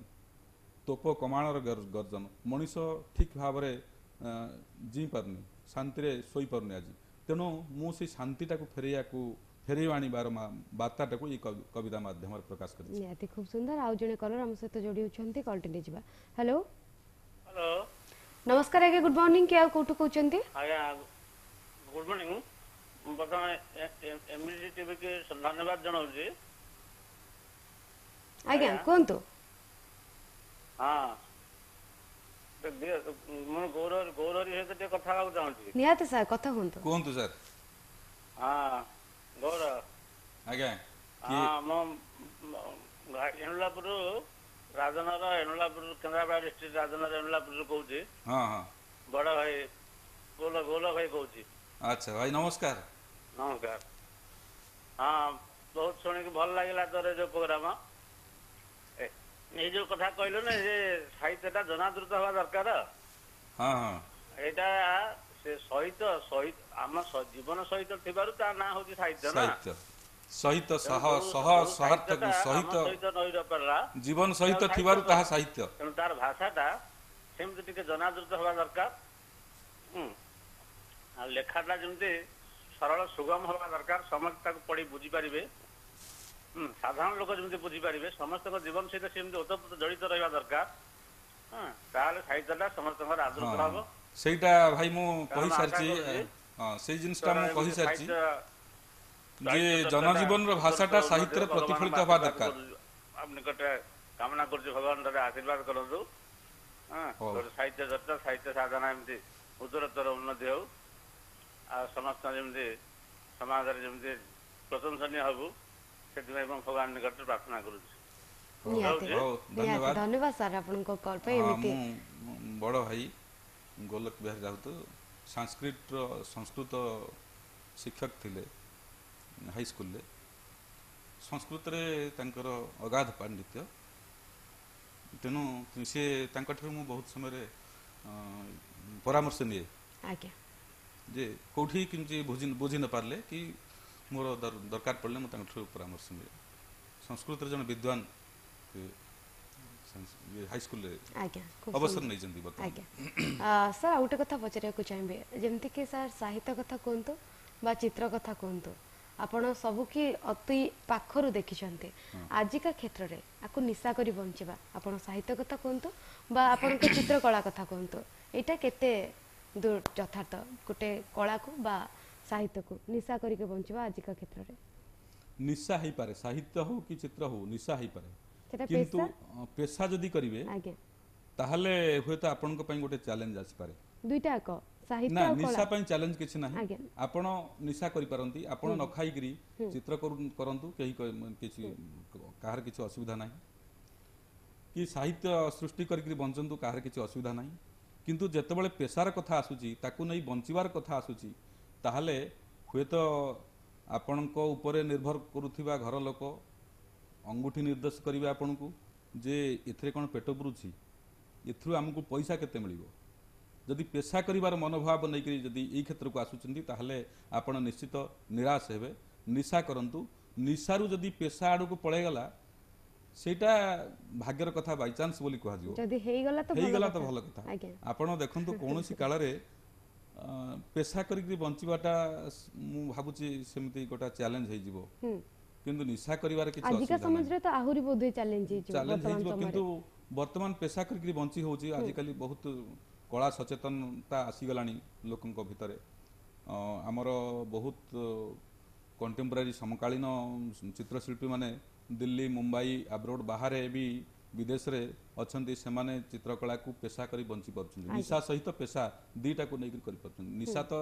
ତୋପ କମାଣର ଗର୍- ଗର୍ଜନ ମଣିଷ ଠିକ୍ ଭାବରେ ଅ, ଜିଇଁ ପାରୁନି ଶାନ୍ତିରେ ଶୋଇପାରୁନି ଆଜି। ତେଣୁ ମୁଁ ସେଇ ଶାନ୍ତିଟାକୁ ଫେରେଇବାକୁ ଫେରେଇ ଆଣିବାର ବାର୍ତ୍ତାଟାକୁ ଏଇ କବି- କବିତା ମାଧ୍ୟମରେ ପ୍ରକାଶ କରିଛି। ନିହାତି ଖୁବ ସୁନ୍ଦର। ଆଉ ଜଣେ କଲର ଆମ ସହିତ ଯୋଡ଼ି ହେଉଛନ୍ତି କଲଟି ନେଇଯିବା। ହ୍ୟାଲୋ ହ୍ୟାଲୋ ନମସ୍କାର ଆଜ୍ଞା ଗୁଡ୍ ମର୍ଣ୍ଣିଂ କିଏ ଆଉ କୋଉଠୁ କହୁଛନ୍ତି? ଆଜ୍ଞା ଗୁଡ୍ ମର୍ଣ୍ଣିଂ ମୁଁ ପ୍ରଥମେ ଏମିଜି ଟିଭିକି ଧନ୍ୟବାଦ ଜଣାଉଛି। ଆଜ୍ଞା। କୁହନ୍ତୁ। ହଁ। ମୁଁ ଗୌରବ ଗୌରବୀ ସହିତ ଟିକେ କଥା ହେବାକୁ ଚାହୁଁଛି। ନିହାତି ସାର୍ କଥା ହୁଅନ୍ତୁ। କୁହନ୍ତୁ ସାର୍। ହଁ ଗୌରବ ଆଜ୍ଞା ହଁ ମୁଁ ଏଣୁଲାପୁର ରାଜନଗର ଏଣୁଲାପୁର କେନ୍ଦ୍ରାପଡ଼ା ଡିଷ୍ଟ୍ରିକ୍ଟ ରାଜନଗର ଏଣୁଲାପୁରରୁ କହୁଛି। ହଁ ହଁ। ବଡ଼ ଭାଇ ଗୋଲ ଗୋଲ ଭାଇ କହୁଛି। ଆଚ୍ଛା ଭାଇ ନମସ୍କାର। ନମସ୍କାର। ହଁ ବହୁତ ଶୁଣିକି ଭଲ ଲାଗିଲା ତୋର ଏ ଯୋଉ ପ୍ରୋଗ୍ରାମ। ଏ- ଏଇ ଯୋଉ କଥା କହିଲୁ ନା ଯେ ସାହିତ୍ୟଟା ଜନାଦୃତ ହବା ଦରକାର। ଏଇଟା ସେ ସହିତ ସହିତ ଆମ ସ- ଜୀବନ ସହିତ ଥିବାରୁ ତା ନାଁ ହଉଛି ସାହିତ୍ୟ ନା? ସହିତ ସହ ସହ ସହାର୍ଥକୁ ସହିତ ଜୀବନ ସହିତ ଥିବାରୁ ତାହା ସାହିତ୍ୟ। ତେଣୁ ତାର ଭାଷାଟା ସେମିତି ଟିକେ ଜନାଦୃତ ହବା ଦରକାର। ଆଉ ଲେଖାଟା ଯେମିତି ସରଳ ସୁଗମ ହବା ଦରକାର। ସମସ୍ତେ ତାକୁ ପଢି ବୁଝିପାରିବେ। ସାଧାରଣ ଲୋକ ଯେମିତି ବୁଝିପାରିବେ ସମସ୍ତଙ୍କ ଜୀବନ ସହିତ ସେମିତି ଓତପ୍ରୋତ ଜଡ଼ିତ ରହିବା ଦରକାର। ତାହେଲେ ସାହିତ୍ୟଟା ସମସ୍ତଙ୍କର ଆଦୃତ ହବ ସେଇଟା ଭାଇ ମୁଁ କହିସାରିଛି ସେଇ ଜିନିଷଟା ମୁଁ କହିସାରିଛି ଯେ ଜନଜୀବନର ଭାଷାଟା ସାହିତ୍ୟରେ ପ୍ରତିଫଳିତ ହେବା ଦରକାର। ନିକଟରେ କାମନା କରୁଛି ଭଗବାନ ଆଶୀର୍ବାଦ କରନ୍ତୁ। ସାହିତ୍ୟ ଚର୍ଚ୍ଚା ସାହିତ୍ୟ ସାଧନା ଏମିତି ଉତ୍ତରୋତ୍ତର ଉନ୍ନତି ହଉ। ଆଉ ସମସ୍ତ ଯେମିତି ସମାଜରେ ଯେମିତି ପ୍ରଶଂସନୀୟ ହବୁ। ସେଥିପାଇଁ ମୁଁ ଭଗବାନ ନିକଟରେ ପ୍ରାର୍ଥନା କରୁଛି। ନିହାତି। ହଉ, ନିହାତି ଧନ୍ୟବାଦ। ଧନ୍ୟବାଦ ସାର୍ ଆପଣଙ୍କ କଲ୍ ପାଇଁ ହଁ, ଏମିତି। ମୁଁ ବଡ଼ ଭାଇ ଗୋଲକ ବିହାରୀ ରାଉତ ସାଂସ୍କ୍ରିଟର ସଂସ୍କୃତ ଶିକ୍ଷକ ଥିଲେ ହାଇସ୍କୁଲରେ ସଂସ୍କୃତରେ ତାଙ୍କର ଅଗାଧ ପାଣ୍ଡିତ୍ୟ। ତେଣୁ ସେ ତାଙ୍କଠାରୁ ମୁଁ ବହୁତ ସମୟରେ ଅ, ପରାମର୍ଶ ନିଏ। ଆଜ୍ଞା। ଯେ କେଉଁଠି କେମିତି ବୁଝି ବୁଝି ନ ପାରିଲେ କି ମୋର ଦର- ଦରକାର ପଡ଼ିଲେ ମୁଁ ତାଙ୍କଠାରୁ ପରାମର୍ଶ ନିଏ। ସଂସ୍କୃତରେ ଜଣେ ବିଦ୍ୱାନ ସେ ସାଂସ୍- ଇଏ ହାଇସ୍କୁଲରେ ଆଜ୍ଞା ଖୁବ୍ ଅବସର ସୁନ୍ଦର। ନେଇଛନ୍ତି ବର୍ତ୍ତମାନ। ଆଜ୍ଞା। ଆ, ସାର୍ ଆଉ ଗୋଟେ କଥା ପଚାରିବାକୁ ଚାହିଁବି। ଯେମିତିକି ସାର୍ ସାହିତ୍ୟ କଥା କୁହନ୍ତୁ ବା ଚିତ୍ର କଥା କୁହନ୍ତୁ ଆପଣ ସବୁ କି ଅତି ପାଖରୁ ଦେଖିଛନ୍ତି। ଆଜିକା କ୍ଷେତ୍ରରେ ଆକୁ ନିଶା କରି ବଞ୍ଚିବା। ଆପଣ ସାହିତ୍ୟ କଥା କୁହନ୍ତୁ ବା ଆପଣଙ୍କ ଚିତ୍ରକଳା କଥା କୁହନ୍ତୁ ଏଇଟା କେତେ ଦୂର ଯଥାର୍ଥ? ଗୋଟେ କଳାକୁ ବା ସାହିତ୍ୟକୁ ନିଶା କରିକି ବଞ୍ଚିବା ଆଜିକା କ୍ଷେତ୍ରରେ। ନିଶା ହେଇପାରେ ସାହିତ୍ୟ ହଉ କି ଚିତ୍ର ହଉ ନିଶା ହେଇପାରେ। କିନ୍ତୁ ପେଶା ଯଦି କରିବେ ତାହେଲେ ହୁଏତ ଆପଣଙ୍କ ପାଇଁ ଗୋଟେ ଚ୍ୟାଲେଞ୍ଜ ଆସିପାରେ। ଦୁଇଟା ସାହିତ୍ୟ ନା ନିଶା ପାଇଁ ଚ୍ୟାଲେଞ୍ଜ କିଛି ନାହିଁ। ଆପଣ ନିଶା କରିପାରନ୍ତି ଆପଣ ନ ଖାଇକିରି ଚିତ୍ର କରୁ- କରନ୍ତୁ କେହି କିଛି କାହାର କିଛି ଅସୁବିଧା ନାହିଁ। କି ସାହିତ୍ୟ ସୃଷ୍ଟି କରିକିରି ବଞ୍ଚନ୍ତୁ କାହାର କିଛି ଅସୁବିଧା ନାହିଁ। କିନ୍ତୁ ଯେତେବେଳେ ପେଶାର କଥା ଆସୁଛି ତାକୁ ନେଇ ବଞ୍ଚିବାର କଥା ଆସୁଛି ତାହେଲେ ହୁଏତ ଆପଣଙ୍କ ଉପରେ ନିର୍ଭର କରୁଥିବା ଘର ଲୋକ ଅଙ୍ଗୁଠି ନିର୍ଦ୍ଦେଶ କରିବେ ଆପଣଙ୍କୁ ଯେ ଏଥିରେ କ'ଣ ପେଟ ପୁରୁଛି ଏଥିରୁ ଆମକୁ ପଇସା କେତେ ମିଳିବ? ଯଦି ପେଶା କରିବାର ମନୋଭାବ ନେଇକରି ଯଦି ଏଇ କ୍ଷେତ୍ରକୁ ଆସୁଛନ୍ତି ତାହେଲେ ଆପଣ ନିଶ୍ଚିତ ନିରାଶ ହେବେ। ନିଶା କରନ୍ତୁ। ନିଶାରୁ ଯଦି ପେଶା ଆଡ଼କୁ ପଳେଇଗଲା ସେଇଟା ଭାଗ୍ୟର କଥା ବାଇଚାନ୍ସ ବୋଲି କୁହାଯିବ। ହେଇଗଲା ତ ଭଲ କଥା। ଆପଣ ଦେଖନ୍ତୁ କୌଣସି କାଳରେ ପେଶା କରିକି ବଞ୍ଚିବାଟା ମୁଁ ଭାବୁଛି ସେମିତି ଗୋଟେ ଚ୍ୟାଲେଞ୍ଜ ହେଇଯିବ। କିନ୍ତୁ ନିଶା କରିବାର କିଛି ଆଜିକା ସମାଜରେ ତ ଆହୁରି ବୋଧହୁଏ ଚ୍ୟାଲେଞ୍ଜ ହେଇଯିବ ଚ୍ୟାଲେଞ୍ଜ ହେଇଯିବ କିନ୍ତୁ ବର୍ତ୍ତମାନ ପେଶା କରିକି ବଞ୍ଚି ହେଉଛି ଆଜିକାଲି ବହୁତ କଳା ସଚେତନତା ଆସିଗଲାଣି ଲୋକଙ୍କ ଭିତରେ। ଆମର ବହୁତ କଣ୍ଟେମ୍ପୋରାରୀ ସମକାଳୀନ ଚିତ୍ରଶିଳ୍ପୀମାନେ ଦିଲ୍ଲୀ ମୁମ୍ବାଇ ଆବ୍ରୋଡ୍ ବାହାରେ ବି ବିଦେଶରେ ଅଛନ୍ତି ସେମାନେ ଚିତ୍ରକଳାକୁ ପେଶା କରି ବଞ୍ଚି ପାରୁଛନ୍ତି। ନିଶା ସହିତ ପେଶା ଦିଟାକୁ ନେଇକି କରିପାରୁଛନ୍ତି। ନିଶା ତ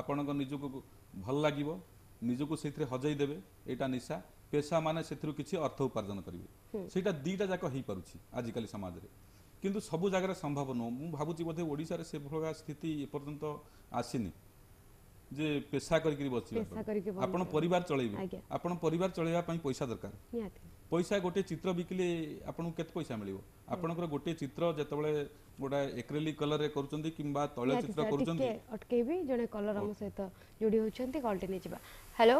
ଆପଣଙ୍କ ନିଜକୁ ଭଲ ଲାଗିବ ନିଜକୁ ସେଇଥିରେ ହଜେଇ ଦେବେ ଏଇଟା ନିଶା। ପେଶା ମାନେ ସେଥିରୁ କିଛି ଅର୍ଥ ଉପାର୍ଜନ କରିବେ। ସେଇଟା ଦିଟା ଯାକ ହେଇପାରୁଛି ଆଜିକାଲି ସମାଜରେ। କିନ୍ତୁ ସବୁ ଜାଗାରେ ସମ୍ଭବ ନୁହଁ। ମୁଁ ଭାବୁଛି ବୋଧେ ଓଡ଼ିଶାରେ ସେଭଳିଆ ସ୍ଥିତି ଏପର୍ଯ୍ୟନ୍ତ ଆସିନି। ଯେ ପେଶା କରିକି ବଞ୍ଚିବା। ଆପଣ ପରିବାର ଚଳେଇବେ। ଆପଣ ପରିବାର ଚଳେଇବା ପାଇଁ ପଇସା ଦରକାର। ପଇସା ଗୋଟେ ଚିତ୍ର ବିକିଲେ ଆପଣଙ୍କୁ କେତେ ପଇସା ମିଳିବ? ଆପଣଙ୍କର ଗୋଟେ ଚିତ୍ର ଯେତେବେଳେ ଗୋଟେ ଏକ୍ରେଲିକ୍ କଲରରେ କରୁଛନ୍ତି କିମ୍ବା ତୈଳ ଚିତ୍ର କରୁଛନ୍ତି ଟିକେ ଅଟକେଇବି ଜଣେ କଲର ଆମ ସହିତ ଯୋଡ଼ି ହେଉଛନ୍ତି କଲ୍ଟି ନେଇଯିବା। ହ୍ୟାଲୋ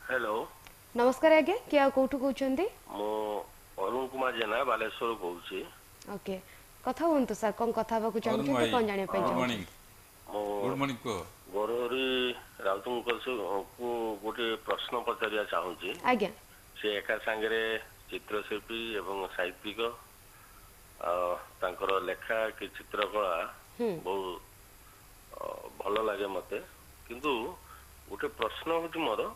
ହ୍ୟାଲୋ ନମସ୍କାର ଆଜ୍ଞା କିଏ ଆଉ କୋଉଠୁ କହୁଛନ୍ତି? ମୁଁ ଅରୁଣ କୁମାର ଜେନା ବାଲେଶ୍ୱରରୁ କହୁଛି। ଓକେ କଥା ହୁଅନ୍ତୁ ସାର୍ କଣ କଥା ହେବାକୁ ଚାହୁଁଛନ୍ତି କଣ ଜାଣିବା ପାଇଁ ଚାହୁଁଛନ୍ତି ମୁଁ ଗୁଡ୍ ମର୍ଣ୍ଣିଂ କୁହ। ଗୌରହରି ରାଉତଙ୍କ କୁ ଗୋଟେ ପ୍ରଶ୍ନ ପଚାରିବା ଚାହୁଁଛି। ଆଜ୍ଞା। ସେ ଏକା ସାଙ୍ଗରେ ଚିତ୍ରଶିଳ୍ପୀ ଏବଂ ସାହିତ୍ୟିକ ତାଙ୍କର ଲେଖା କି ଚିତ୍ରକଳା ବହୁ ଭଲ ଲାଗେ ମତେ। କିନ୍ତୁ ଗୋଟେ ପ୍ରଶ୍ନ ହଉଛି ମୋର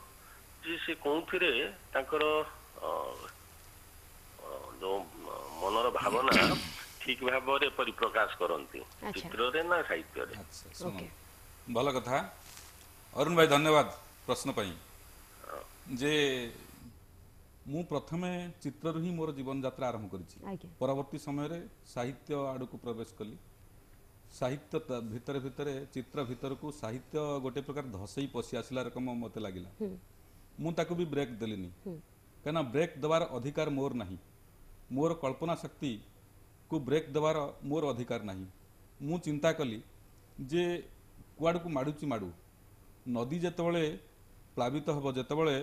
ଯେ ସେ କୋଉଥିରେ ତାଙ୍କର ଯୋଉ ମନର ଭାବନା ଠିକ ଭାବରେ ପରିପ୍ରକାଶ କରନ୍ତି। ଚିତ୍ରରେ ନା ସାହିତ୍ୟରେ? ଭଲ କଥା। ଅରୁଣ ଭାଇ ଧନ୍ୟବାଦ ପ୍ରଶ୍ନ ପାଇଁ। ଯେ ମୁଁ ପ୍ରଥମେ ଚିତ୍ରରୁ ହିଁ ମୋର ଜୀବନଯାତ୍ରା ଆରମ୍ଭ କରିଛି। ପରବର୍ତ୍ତୀ ସମୟରେ ସାହିତ୍ୟ ଆଡ଼କୁ ପ୍ରବେଶ କଲି। ସାହିତ୍ୟ ଭିତରେ ଭିତରେ ଚିତ୍ର ଭିତରକୁ ସାହିତ୍ୟ ଗୋଟେ ପ୍ରକାର ଧସେଇ ପଶି ଆସିଲା ରକମ ମୋତେ ଲାଗିଲା। ମୁଁ ତାକୁ ବି ବ୍ରେକ୍ ଦେଲିନି। କାହିଁକିନା ବ୍ରେକ୍ ଦେବାର ଅଧିକାର ମୋର ନାହିଁ। ମୋର କଳ୍ପନା ଶକ୍ତିକୁ ବ୍ରେକ୍ ଦେବାର ମୋର ଅଧିକାର ନାହିଁ। ମୁଁ ଚିନ୍ତା କଲି ଯେ କୁଆଡ଼କୁ ମାଡ଼ୁଛି ମାଡ଼ୁ। ନଦୀ ଯେତେବେଳେ ପ୍ଲାବିତ ହେବ ଯେତେବେଳେ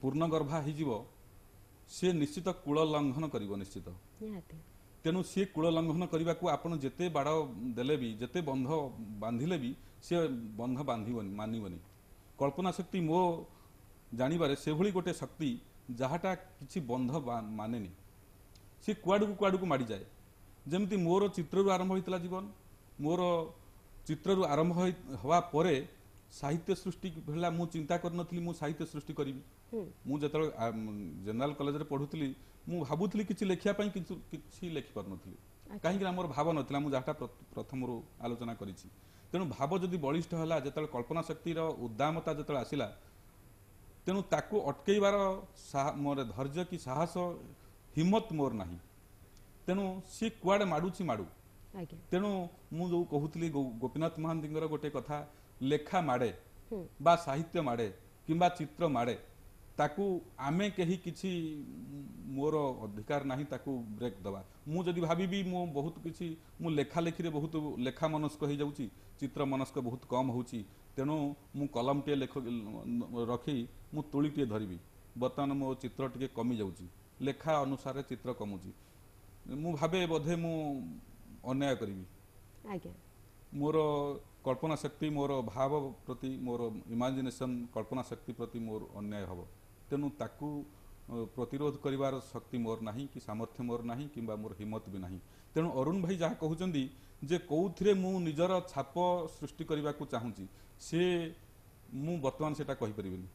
ପୂର୍ଣ୍ଣଗର୍ଭା ହେଇଯିବ ସେ ନିଶ୍ଚିତ କୂଳ ଲଙ୍ଘନ କରିବ ନିଶ୍ଚିତ। ତେଣୁ ସିଏ କୂଳ ଲଙ୍ଘନ କରିବାକୁ ଆପଣ ଯେତେ ବାଡ଼ ଦେଲେ ବି ଯେତେ ବନ୍ଧ ବାନ୍ଧିଲେ ବି ସେ ବନ୍ଧ ବାନ୍ଧିବନି ମାନିବନି। କଳ୍ପନା ଶକ୍ତି ମୋ ଜାଣିବାରେ ସେଭଳି ଗୋଟେ ଶକ୍ତି ଯାହାଟା କିଛି ବନ୍ଧ ମାନେନି। ସେ କୁଆଡ଼କୁ କୁଆଡ଼କୁ ମାଡ଼ିଯାଏ। ଯେମିତି ମୋର ଚିତ୍ରରୁ ଆରମ୍ଭ ହୋଇଥିଲା ଜୀବନ ମୋର ଚିତ୍ରରୁ ଆରମ୍ଭ ହେବା ପରେ ସାହିତ୍ୟ ସୃଷ୍ଟି ହେଲା ମୁଁ ଚିନ୍ତା କରିନଥିଲି ମୁଁ ସାହିତ୍ୟ ସୃଷ୍ଟି କରିବି। ମୁଁ ଯେତେବେଳେ ଜେନେରାଲ କଲେଜରେ ପଢୁଥିଲି ମୁଁ ଭାବୁଥିଲି କିଛି ଲେଖିବା ପାଇଁ କିନ୍ତୁ କିଛି ଲେଖିପାରୁନଥିଲି କାହିଁକିନା ମୋର ଭାବ ନଥିଲା ମୁଁ ଯାହାଟା ପ୍ର- ପ୍ରଥମରୁ ଆଲୋଚନା କରିଛି। ତେଣୁ ଭାବ ଯଦି ବଳିଷ୍ଠ ହେଲା ଯେତେବେଳେ କଳ୍ପନା ଶକ୍ତିର ଉଦ୍ଦାମତା ଯେତେବେଳେ ଆସିଲା ତେଣୁ ତାକୁ ଅଟକେଇବାର ମୋର ଧୈର୍ଯ୍ୟ କି ସାହସ ହିମ୍ମତ ମୋର ନାହିଁ। ତେଣୁ ସିଏ କୁଆଡ଼େ ମାଡ଼ୁଛି ମାଡ଼ୁ। ତେଣୁ ମୁଁ ଯୋଉ କହୁଥିଲି ଗୋପୀନାଥ ମହାନ୍ତିଙ୍କର ଗୋଟେ କଥା ଲେଖା ମାଡ଼େ ବା ସାହିତ୍ୟ ମାଡ଼େ କିମ୍ବା ଚିତ୍ର ମାଡ଼େ ତାକୁ ଆମେ କେହି କିଛି ଉଁ, ମୋର ଅଧିକାର ନାହିଁ ତାକୁ ବ୍ରେକ୍ ଦେବା ମୁଁ ଯଦି ଭାବିବି ମୁଁ ବହୁତ କିଛି ମୁଁ ଲେଖା ଲେଖିରେ ବହୁତ ଲେଖା ମନସ୍କ ହେଇଯାଉଛି ଚିତ୍ର ମନସ୍କ ବହୁତ କମ୍ ହେଉଛି ତେଣୁ ମୁଁ କଲମଟିଏ ଲେଖ ରଖି ମୁଁ ତୁଳିଟିଏ ଧରିବି। ବର୍ତ୍ତମାନ ମୋ ଚିତ୍ର ଟିକେ କମି ଯାଉଛି ଲେଖା ଅନୁସାରେ ଚିତ୍ର କମୁଛି ମୁଁ ଭାବେ ବୋଧେ ମୁଁ ଅନ୍ୟାୟ କରିବି। ଆଜ୍ଞା। ମୋର କଳ୍ପନା ଶକ୍ତି ମୋର ଭାବ ପ୍ରତି ମୋର ଇମାଜିନେସନ୍ କଳ୍ପନା ଶକ୍ତି ପ୍ରତି ମୋର ଅନ୍ୟାୟ ହେବ। ତେଣୁ ତାକୁ ପ୍ରତିରୋଧ କରିବାର ଶକ୍ତି ମୋର ନାହିଁ କି ସାମର୍ଥ୍ୟ ମୋର ନାହିଁ କିମ୍ବା ମୋର ହିମ୍ମତ ବି ନାହିଁ। ତେଣୁ ଅରୁଣ ଭାଇ ଯାହା କହୁଛନ୍ତି ଯେ କେଉଁଥିରେ ମୁଁ ନିଜର ଛାପ ସୃଷ୍ଟି କରିବାକୁ ଚାହୁଁଛି ସେ ମୁଁ ବର୍ତ୍ତମାନ ସେଟା କହିପାରିବିନି।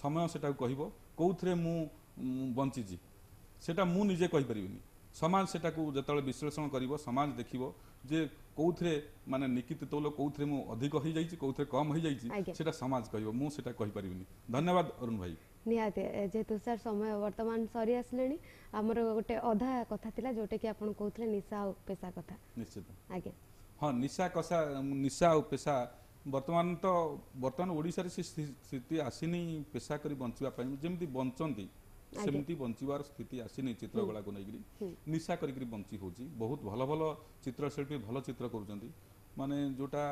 ସମୟ ସେଟାକୁ କହିବ କେଉଁଥିରେ ମୁଁ ବଞ୍ଚିଛି ସେଟା ମୁଁ ନିଜେ କହିପାରିବିନି। ସମାଜ ସେଟାକୁ ଯେତେବେଳେ ବିଶ୍ଳେଷଣ କରିବ ସମାଜ ଦେଖିବ ଯେ କୋଉଥିରେ ମାନେ ନିକିତ ତୌଲ କୋଉଥିରେ ମୁଁ ଅଧିକ ହେଇଯାଇଛି କୋଉଥିରେ କମ ହେଇଯାଇଛି। ସେଟା ସମାଜ କହିବ ମୁଁ ସେଟା କହିପାରିବିନି। ଧନ୍ୟବାଦ ଅରୁଣ ଭାଇ। ନିହାତି ଏ, ଯେହେତୁ ସାର୍ ସମୟ ବର୍ତ୍ତମାନ ସରି ଆସିଲାଣି ଆମର ଗୋଟେ ଅଧା କଥା ଥିଲା ଯୋଉଟାକି ଆପଣ କହୁଥିଲେ ନିଶା ଆଉ ପେଶା କଥା। ନିଶ୍ଚିତ। ଆଜ୍ଞା। ହଁ ନିଶା କଷା ନିଶା ଆଉ ପେଶା ବର୍ତ୍ତମାନ ତ ବର୍ତ୍ତମାନ ଓଡ଼ିଶାରେ ସେ ସ୍ଥି- ସ୍ଥିତି ଆସିନି ପେଶା କରି ବଞ୍ଚିବା ପାଇଁ। ଯେମିତି ବଞ୍ଚନ୍ତି ଆଜ୍ଞା। ସେମିତି ବଞ୍ଚିବାର ସ୍ଥିତି ଆସିନି ଚିତ୍ରକଳାକୁ ନେଇକରି। ନିଶା କରିକିରି ବଞ୍ଚି ହେଉଛି। ବହୁତ ଭଲ ଭଲ ଚିତ୍ରଶିଳ୍ପୀ ଭଲ ଚିତ୍ର କରୁଛନ୍ତି। ମାନେ ଯୋଉଟା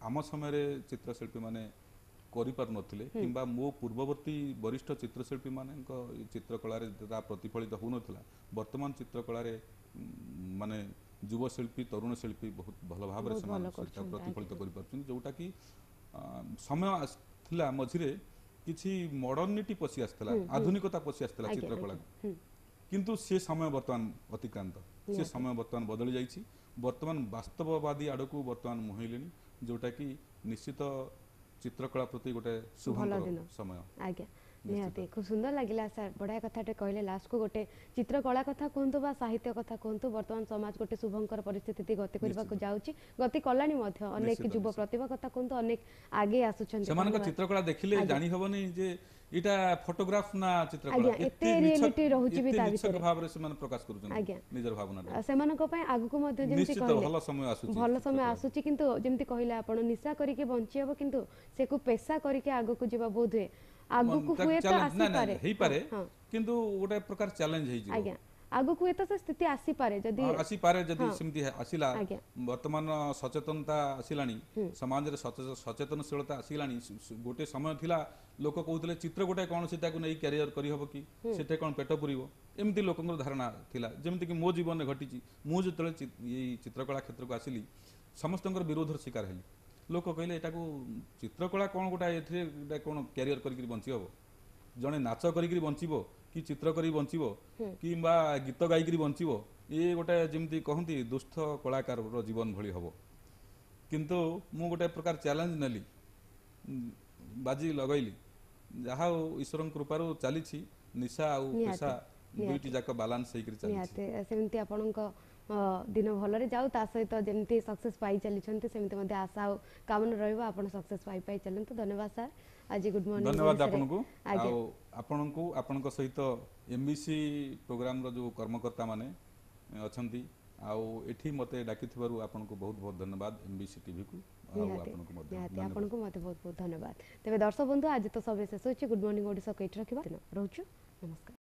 ଆମ ସମୟରେ ଚିତ୍ରଶିଳ୍ପୀ ମାନେ କରିପାରୁନଥିଲେ କିମ୍ବା ମୋ ପୂର୍ବବର୍ତ୍ତୀ ବରିଷ୍ଠ ଚିତ୍ରଶିଳ୍ପୀମାନଙ୍କ ଏଇ ଚିତ୍ରକଳାରେ ତାହା ପ୍ରତିଫଳିତ ହେଉନଥିଲା ବର୍ତ୍ତମାନ ଚିତ୍ରକଳାରେ ଉଁ, ମାନେ ଯୁବଶିଳ୍ପୀ ତରୁଣ ଶିଳ୍ପୀ ବହୁତ ଭଲ ଭାବରେ ବହୁତ ସେମାନେ ଭଲ ସେଟା କରୁଛନ୍ତି, ପ୍ରତିଫଳିତ ଆଜ୍ଞା। କରିପାରୁଛନ୍ତି ଯୋଉଟା କି ଆ, ସମୟ ଆସ- ଥିଲା ମଝିରେ କିଛି ମଡର୍ଣ୍ଣିଟି ପଶି ଆସିଥିଲା ହୁଁ, ହୁଁ। ଆଧୁନିକତା ପଶି ଆସିଥିଲା ଆଜ୍ଞା, ଚିତ୍ରକଳାକୁ ଆଜ୍ଞା। ହୁଁ, କିନ୍ତୁ ସେ ସମୟ ବର୍ତ୍ତମାନ ଅତିକ୍ରାନ୍ତ ସେ ନିହାତି। ସମୟ ବର୍ତ୍ତମାନ ବଦଳି ଯାଇଛି ବର୍ତ୍ତମାନ ବାସ୍ତବବାଦୀ ଆଡ଼କୁ ବର୍ତ୍ତମାନ ମୁହେଁଇଲେଣି ଯୋଉଟାକି ନିଶ୍ଚିତ ଚିତ୍ରକଳା ପ୍ରତି ଗୋଟେ ଶୁଭଙ୍କର ଦିନ। ସମୟ ଆଜ୍ଞା ନିହାତି ଖୁବ ସୁନ୍ଦର ଲାଗିଲା ସାର୍ ବଢ଼ିଆ କଥାଟେ କହିଲେ ଲାଷ୍ଟକୁ ଗୋଟେ ଚିତ୍ରକଳା କଥା କୁହନ୍ତୁ ବା ସାହିତ୍ୟ କଥା କୁହନ୍ତୁ ବର୍ତ୍ତମାନ ସମାଜ ଗୋଟେ ଶୁଭଙ୍କର ପରିସ୍ଥିତି ଗତି କରିବାକୁ। ଯାଉଛି ଗତି କଲାଣି ମଧ୍ୟ ଅନେକ ଯୁବ। ପ୍ରତିଭା କଥା କୁହନ୍ତୁ ଅନେକ ଆଗେଇ ଆସୁଛନ୍ତି ସେମାନଙ୍କ। ଚିତ୍ରକଳା ଦେଖିଲେ ଆଜ୍ଞା। ଜାଣି ହବନି ଯେ এটা ফটোগ্রাফ না চিত্রকলা? এতে রিয়েলিটি রহুচি বি তা ভিতরে ভাবরে সেমান প্রকাশ করুছন নিজর ভাবনা সেমানক পাই আগুকু মধ্যে যেমতি কহিলে ভালো সময় আসুচি ভালো সময় আসুচি কিন্তু যেমতি কহিলে আপন নিশা করিকে বঞ্চিয়াব কিন্তু সেকু পেশা করিকে আগুকু যিবা বোধ হুয়ে আগুকু হুয়ে তো আসি পারে হেই পারে কিন্তু ওটা প্রকার চ্যালেঞ্জ হই যিব ନା, ନା, ଆସିପାରେ ହେଇପାରେ ହଁ, ହଁ, କିନ୍ତୁ ଗୋଟେ ପ୍ରକାର ଚ୍ୟାଲେଞ୍ଜ ହେଇଯିବ ଆଜ୍ଞା ଆଗକୁ ହୁଏତ ସେ ସ୍ଥିତି ଆସିପାରେ ଯଦି ହଁ, ଆସିପାରେ ଯଦି ହଁ। ସେମିତି ଆସିଲା। ଆଜ୍ଞା। ବର୍ତ୍ତମାନ ସଚେତନତା ଆସିଲାଣି। ସମାଜରେ ସଚେ- ସଚେତନଶୀଳତା ଆସିଲାଣି। ସୁ- ସୁ- ଗୋଟେ ସମୟ ଥିଲା ଲୋକ କହୁଥିଲେ ଚିତ୍ର ଗୋଟେ କଣ ସେଟାକୁ ନେଇ କ୍ୟାରିୟର କରିହବ କି? ସେଟା କଣ ପେଟ ପୁରିବ? ଏମିତି ଲୋକଙ୍କର ଧାରଣା ଥିଲା। ଯେମିତିକି ମୋ ଜୀବନରେ ଘଟିଛି। ମୁଁ ଯେତେବେଳେ ଚି- ଏଇ ଚିତ୍ରକଳା କ୍ଷେତ୍ରକୁ ଆସିଲି ସମସ୍ତଙ୍କର ବିରୋଧର ଶିକାର ହେଲି। ଲୋକ କହିଲେ ଏଟାକୁ ଚିତ୍ରକଳା କଣ ଗୋଟେ ଏଥିରେ ଏଟା କଣ କ୍ୟାରିୟର କରିକି ବଞ୍ଚି ହବ ଜଣେ ନାଚ କରିକିରି ବଞ୍ଚିବ? କି ଚିତ୍ର କରି ବଞ୍ଚିବ କିମ୍ବା ଗୀତ ଗାଇକିରି ବଞ୍ଚିବ? ଇଏ ଗୋଟେ ଯେମିତି କହନ୍ତି ଦୁସ୍ଥ କଳାକାରର ଜୀବନ ଭଳି ହବ। କିନ୍ତୁ ମୁଁ ଗୋଟେ ପ୍ରକାର ଚ୍ୟାଲେଞ୍ଜ ନେଲି ଉଁ, ବାଜି ଲଗାଇଲି। ଯାହା ହଉ ଈଶ୍ୱରଙ୍କ କୃପାରୁ ଚାଲିଛି ନିଶା ଆଉ ନିହାତି, ପେଶା ନିହାତି। ଦୁଇଟି ଯାକ ବାଲାନ୍ସ ହେଇକିରି ଚାଲିଛି। ନିହାତି ସେମିତି ଆପଣଙ୍କ ଅ, ଦିନ ଭଲରେ ଯାଉ ତା ସହିତ ଯେମିତି ସକ୍ସେସ୍ ପାଇ ଚାଲିଛନ୍ତି ସେମିତି ମଧ୍ୟ ଆଶା ଆଉ କାମନା ରହିବ ଆପଣ ସକ୍ସେସ୍ ପାଇ ପାଇ ଚାଲନ୍ତୁ। ଧନ୍ୟବାଦ ସାର୍ ଆଜି ଗୁଡ୍ ମର୍ଣ୍ଣିଂ ଧନ୍ୟବାଦ ଆପଣଙ୍କୁ। ଆଜ୍ଞା। ଆଉ ଆପଣଙ୍କୁ ଆପଣଙ୍କ ସହିତ ଏମ୍ବିସି ପ୍ରୋଗ୍ରାମର ଯୋଉ କର୍ମକର୍ତ୍ତା ମାନେ ଅଛନ୍ତି ଆଉ ଏଠି ମୋତେ ଡାକିଥିବାରୁ ଆପଣଙ୍କୁ ବହୁତ ବହୁତ ଧନ୍ୟବାଦ ଏମ୍ବିସି ଟିଭିକୁ ଆଉ ନିହାତି ଆପଣଙ୍କୁ ମଧ୍ୟ ନିହାତି ଧନ୍ୟବାଦ। ଆପଣଙ୍କୁ ମୋତେ ବହୁତ ବହୁତ ଧନ୍ୟବାଦ। ତେବେ ଦର୍ଶକ ବନ୍ଧୁ ଆଜି ତ ସବୁ ଶେଷ ହେଉଛି ଗୁଡ୍ ମର୍ଣ୍ଣିଂ ଓଡ଼ିଶାକୁ ଏଇଠି ରଖିବା। ରହୁଛୁ। ନମସ୍କାର।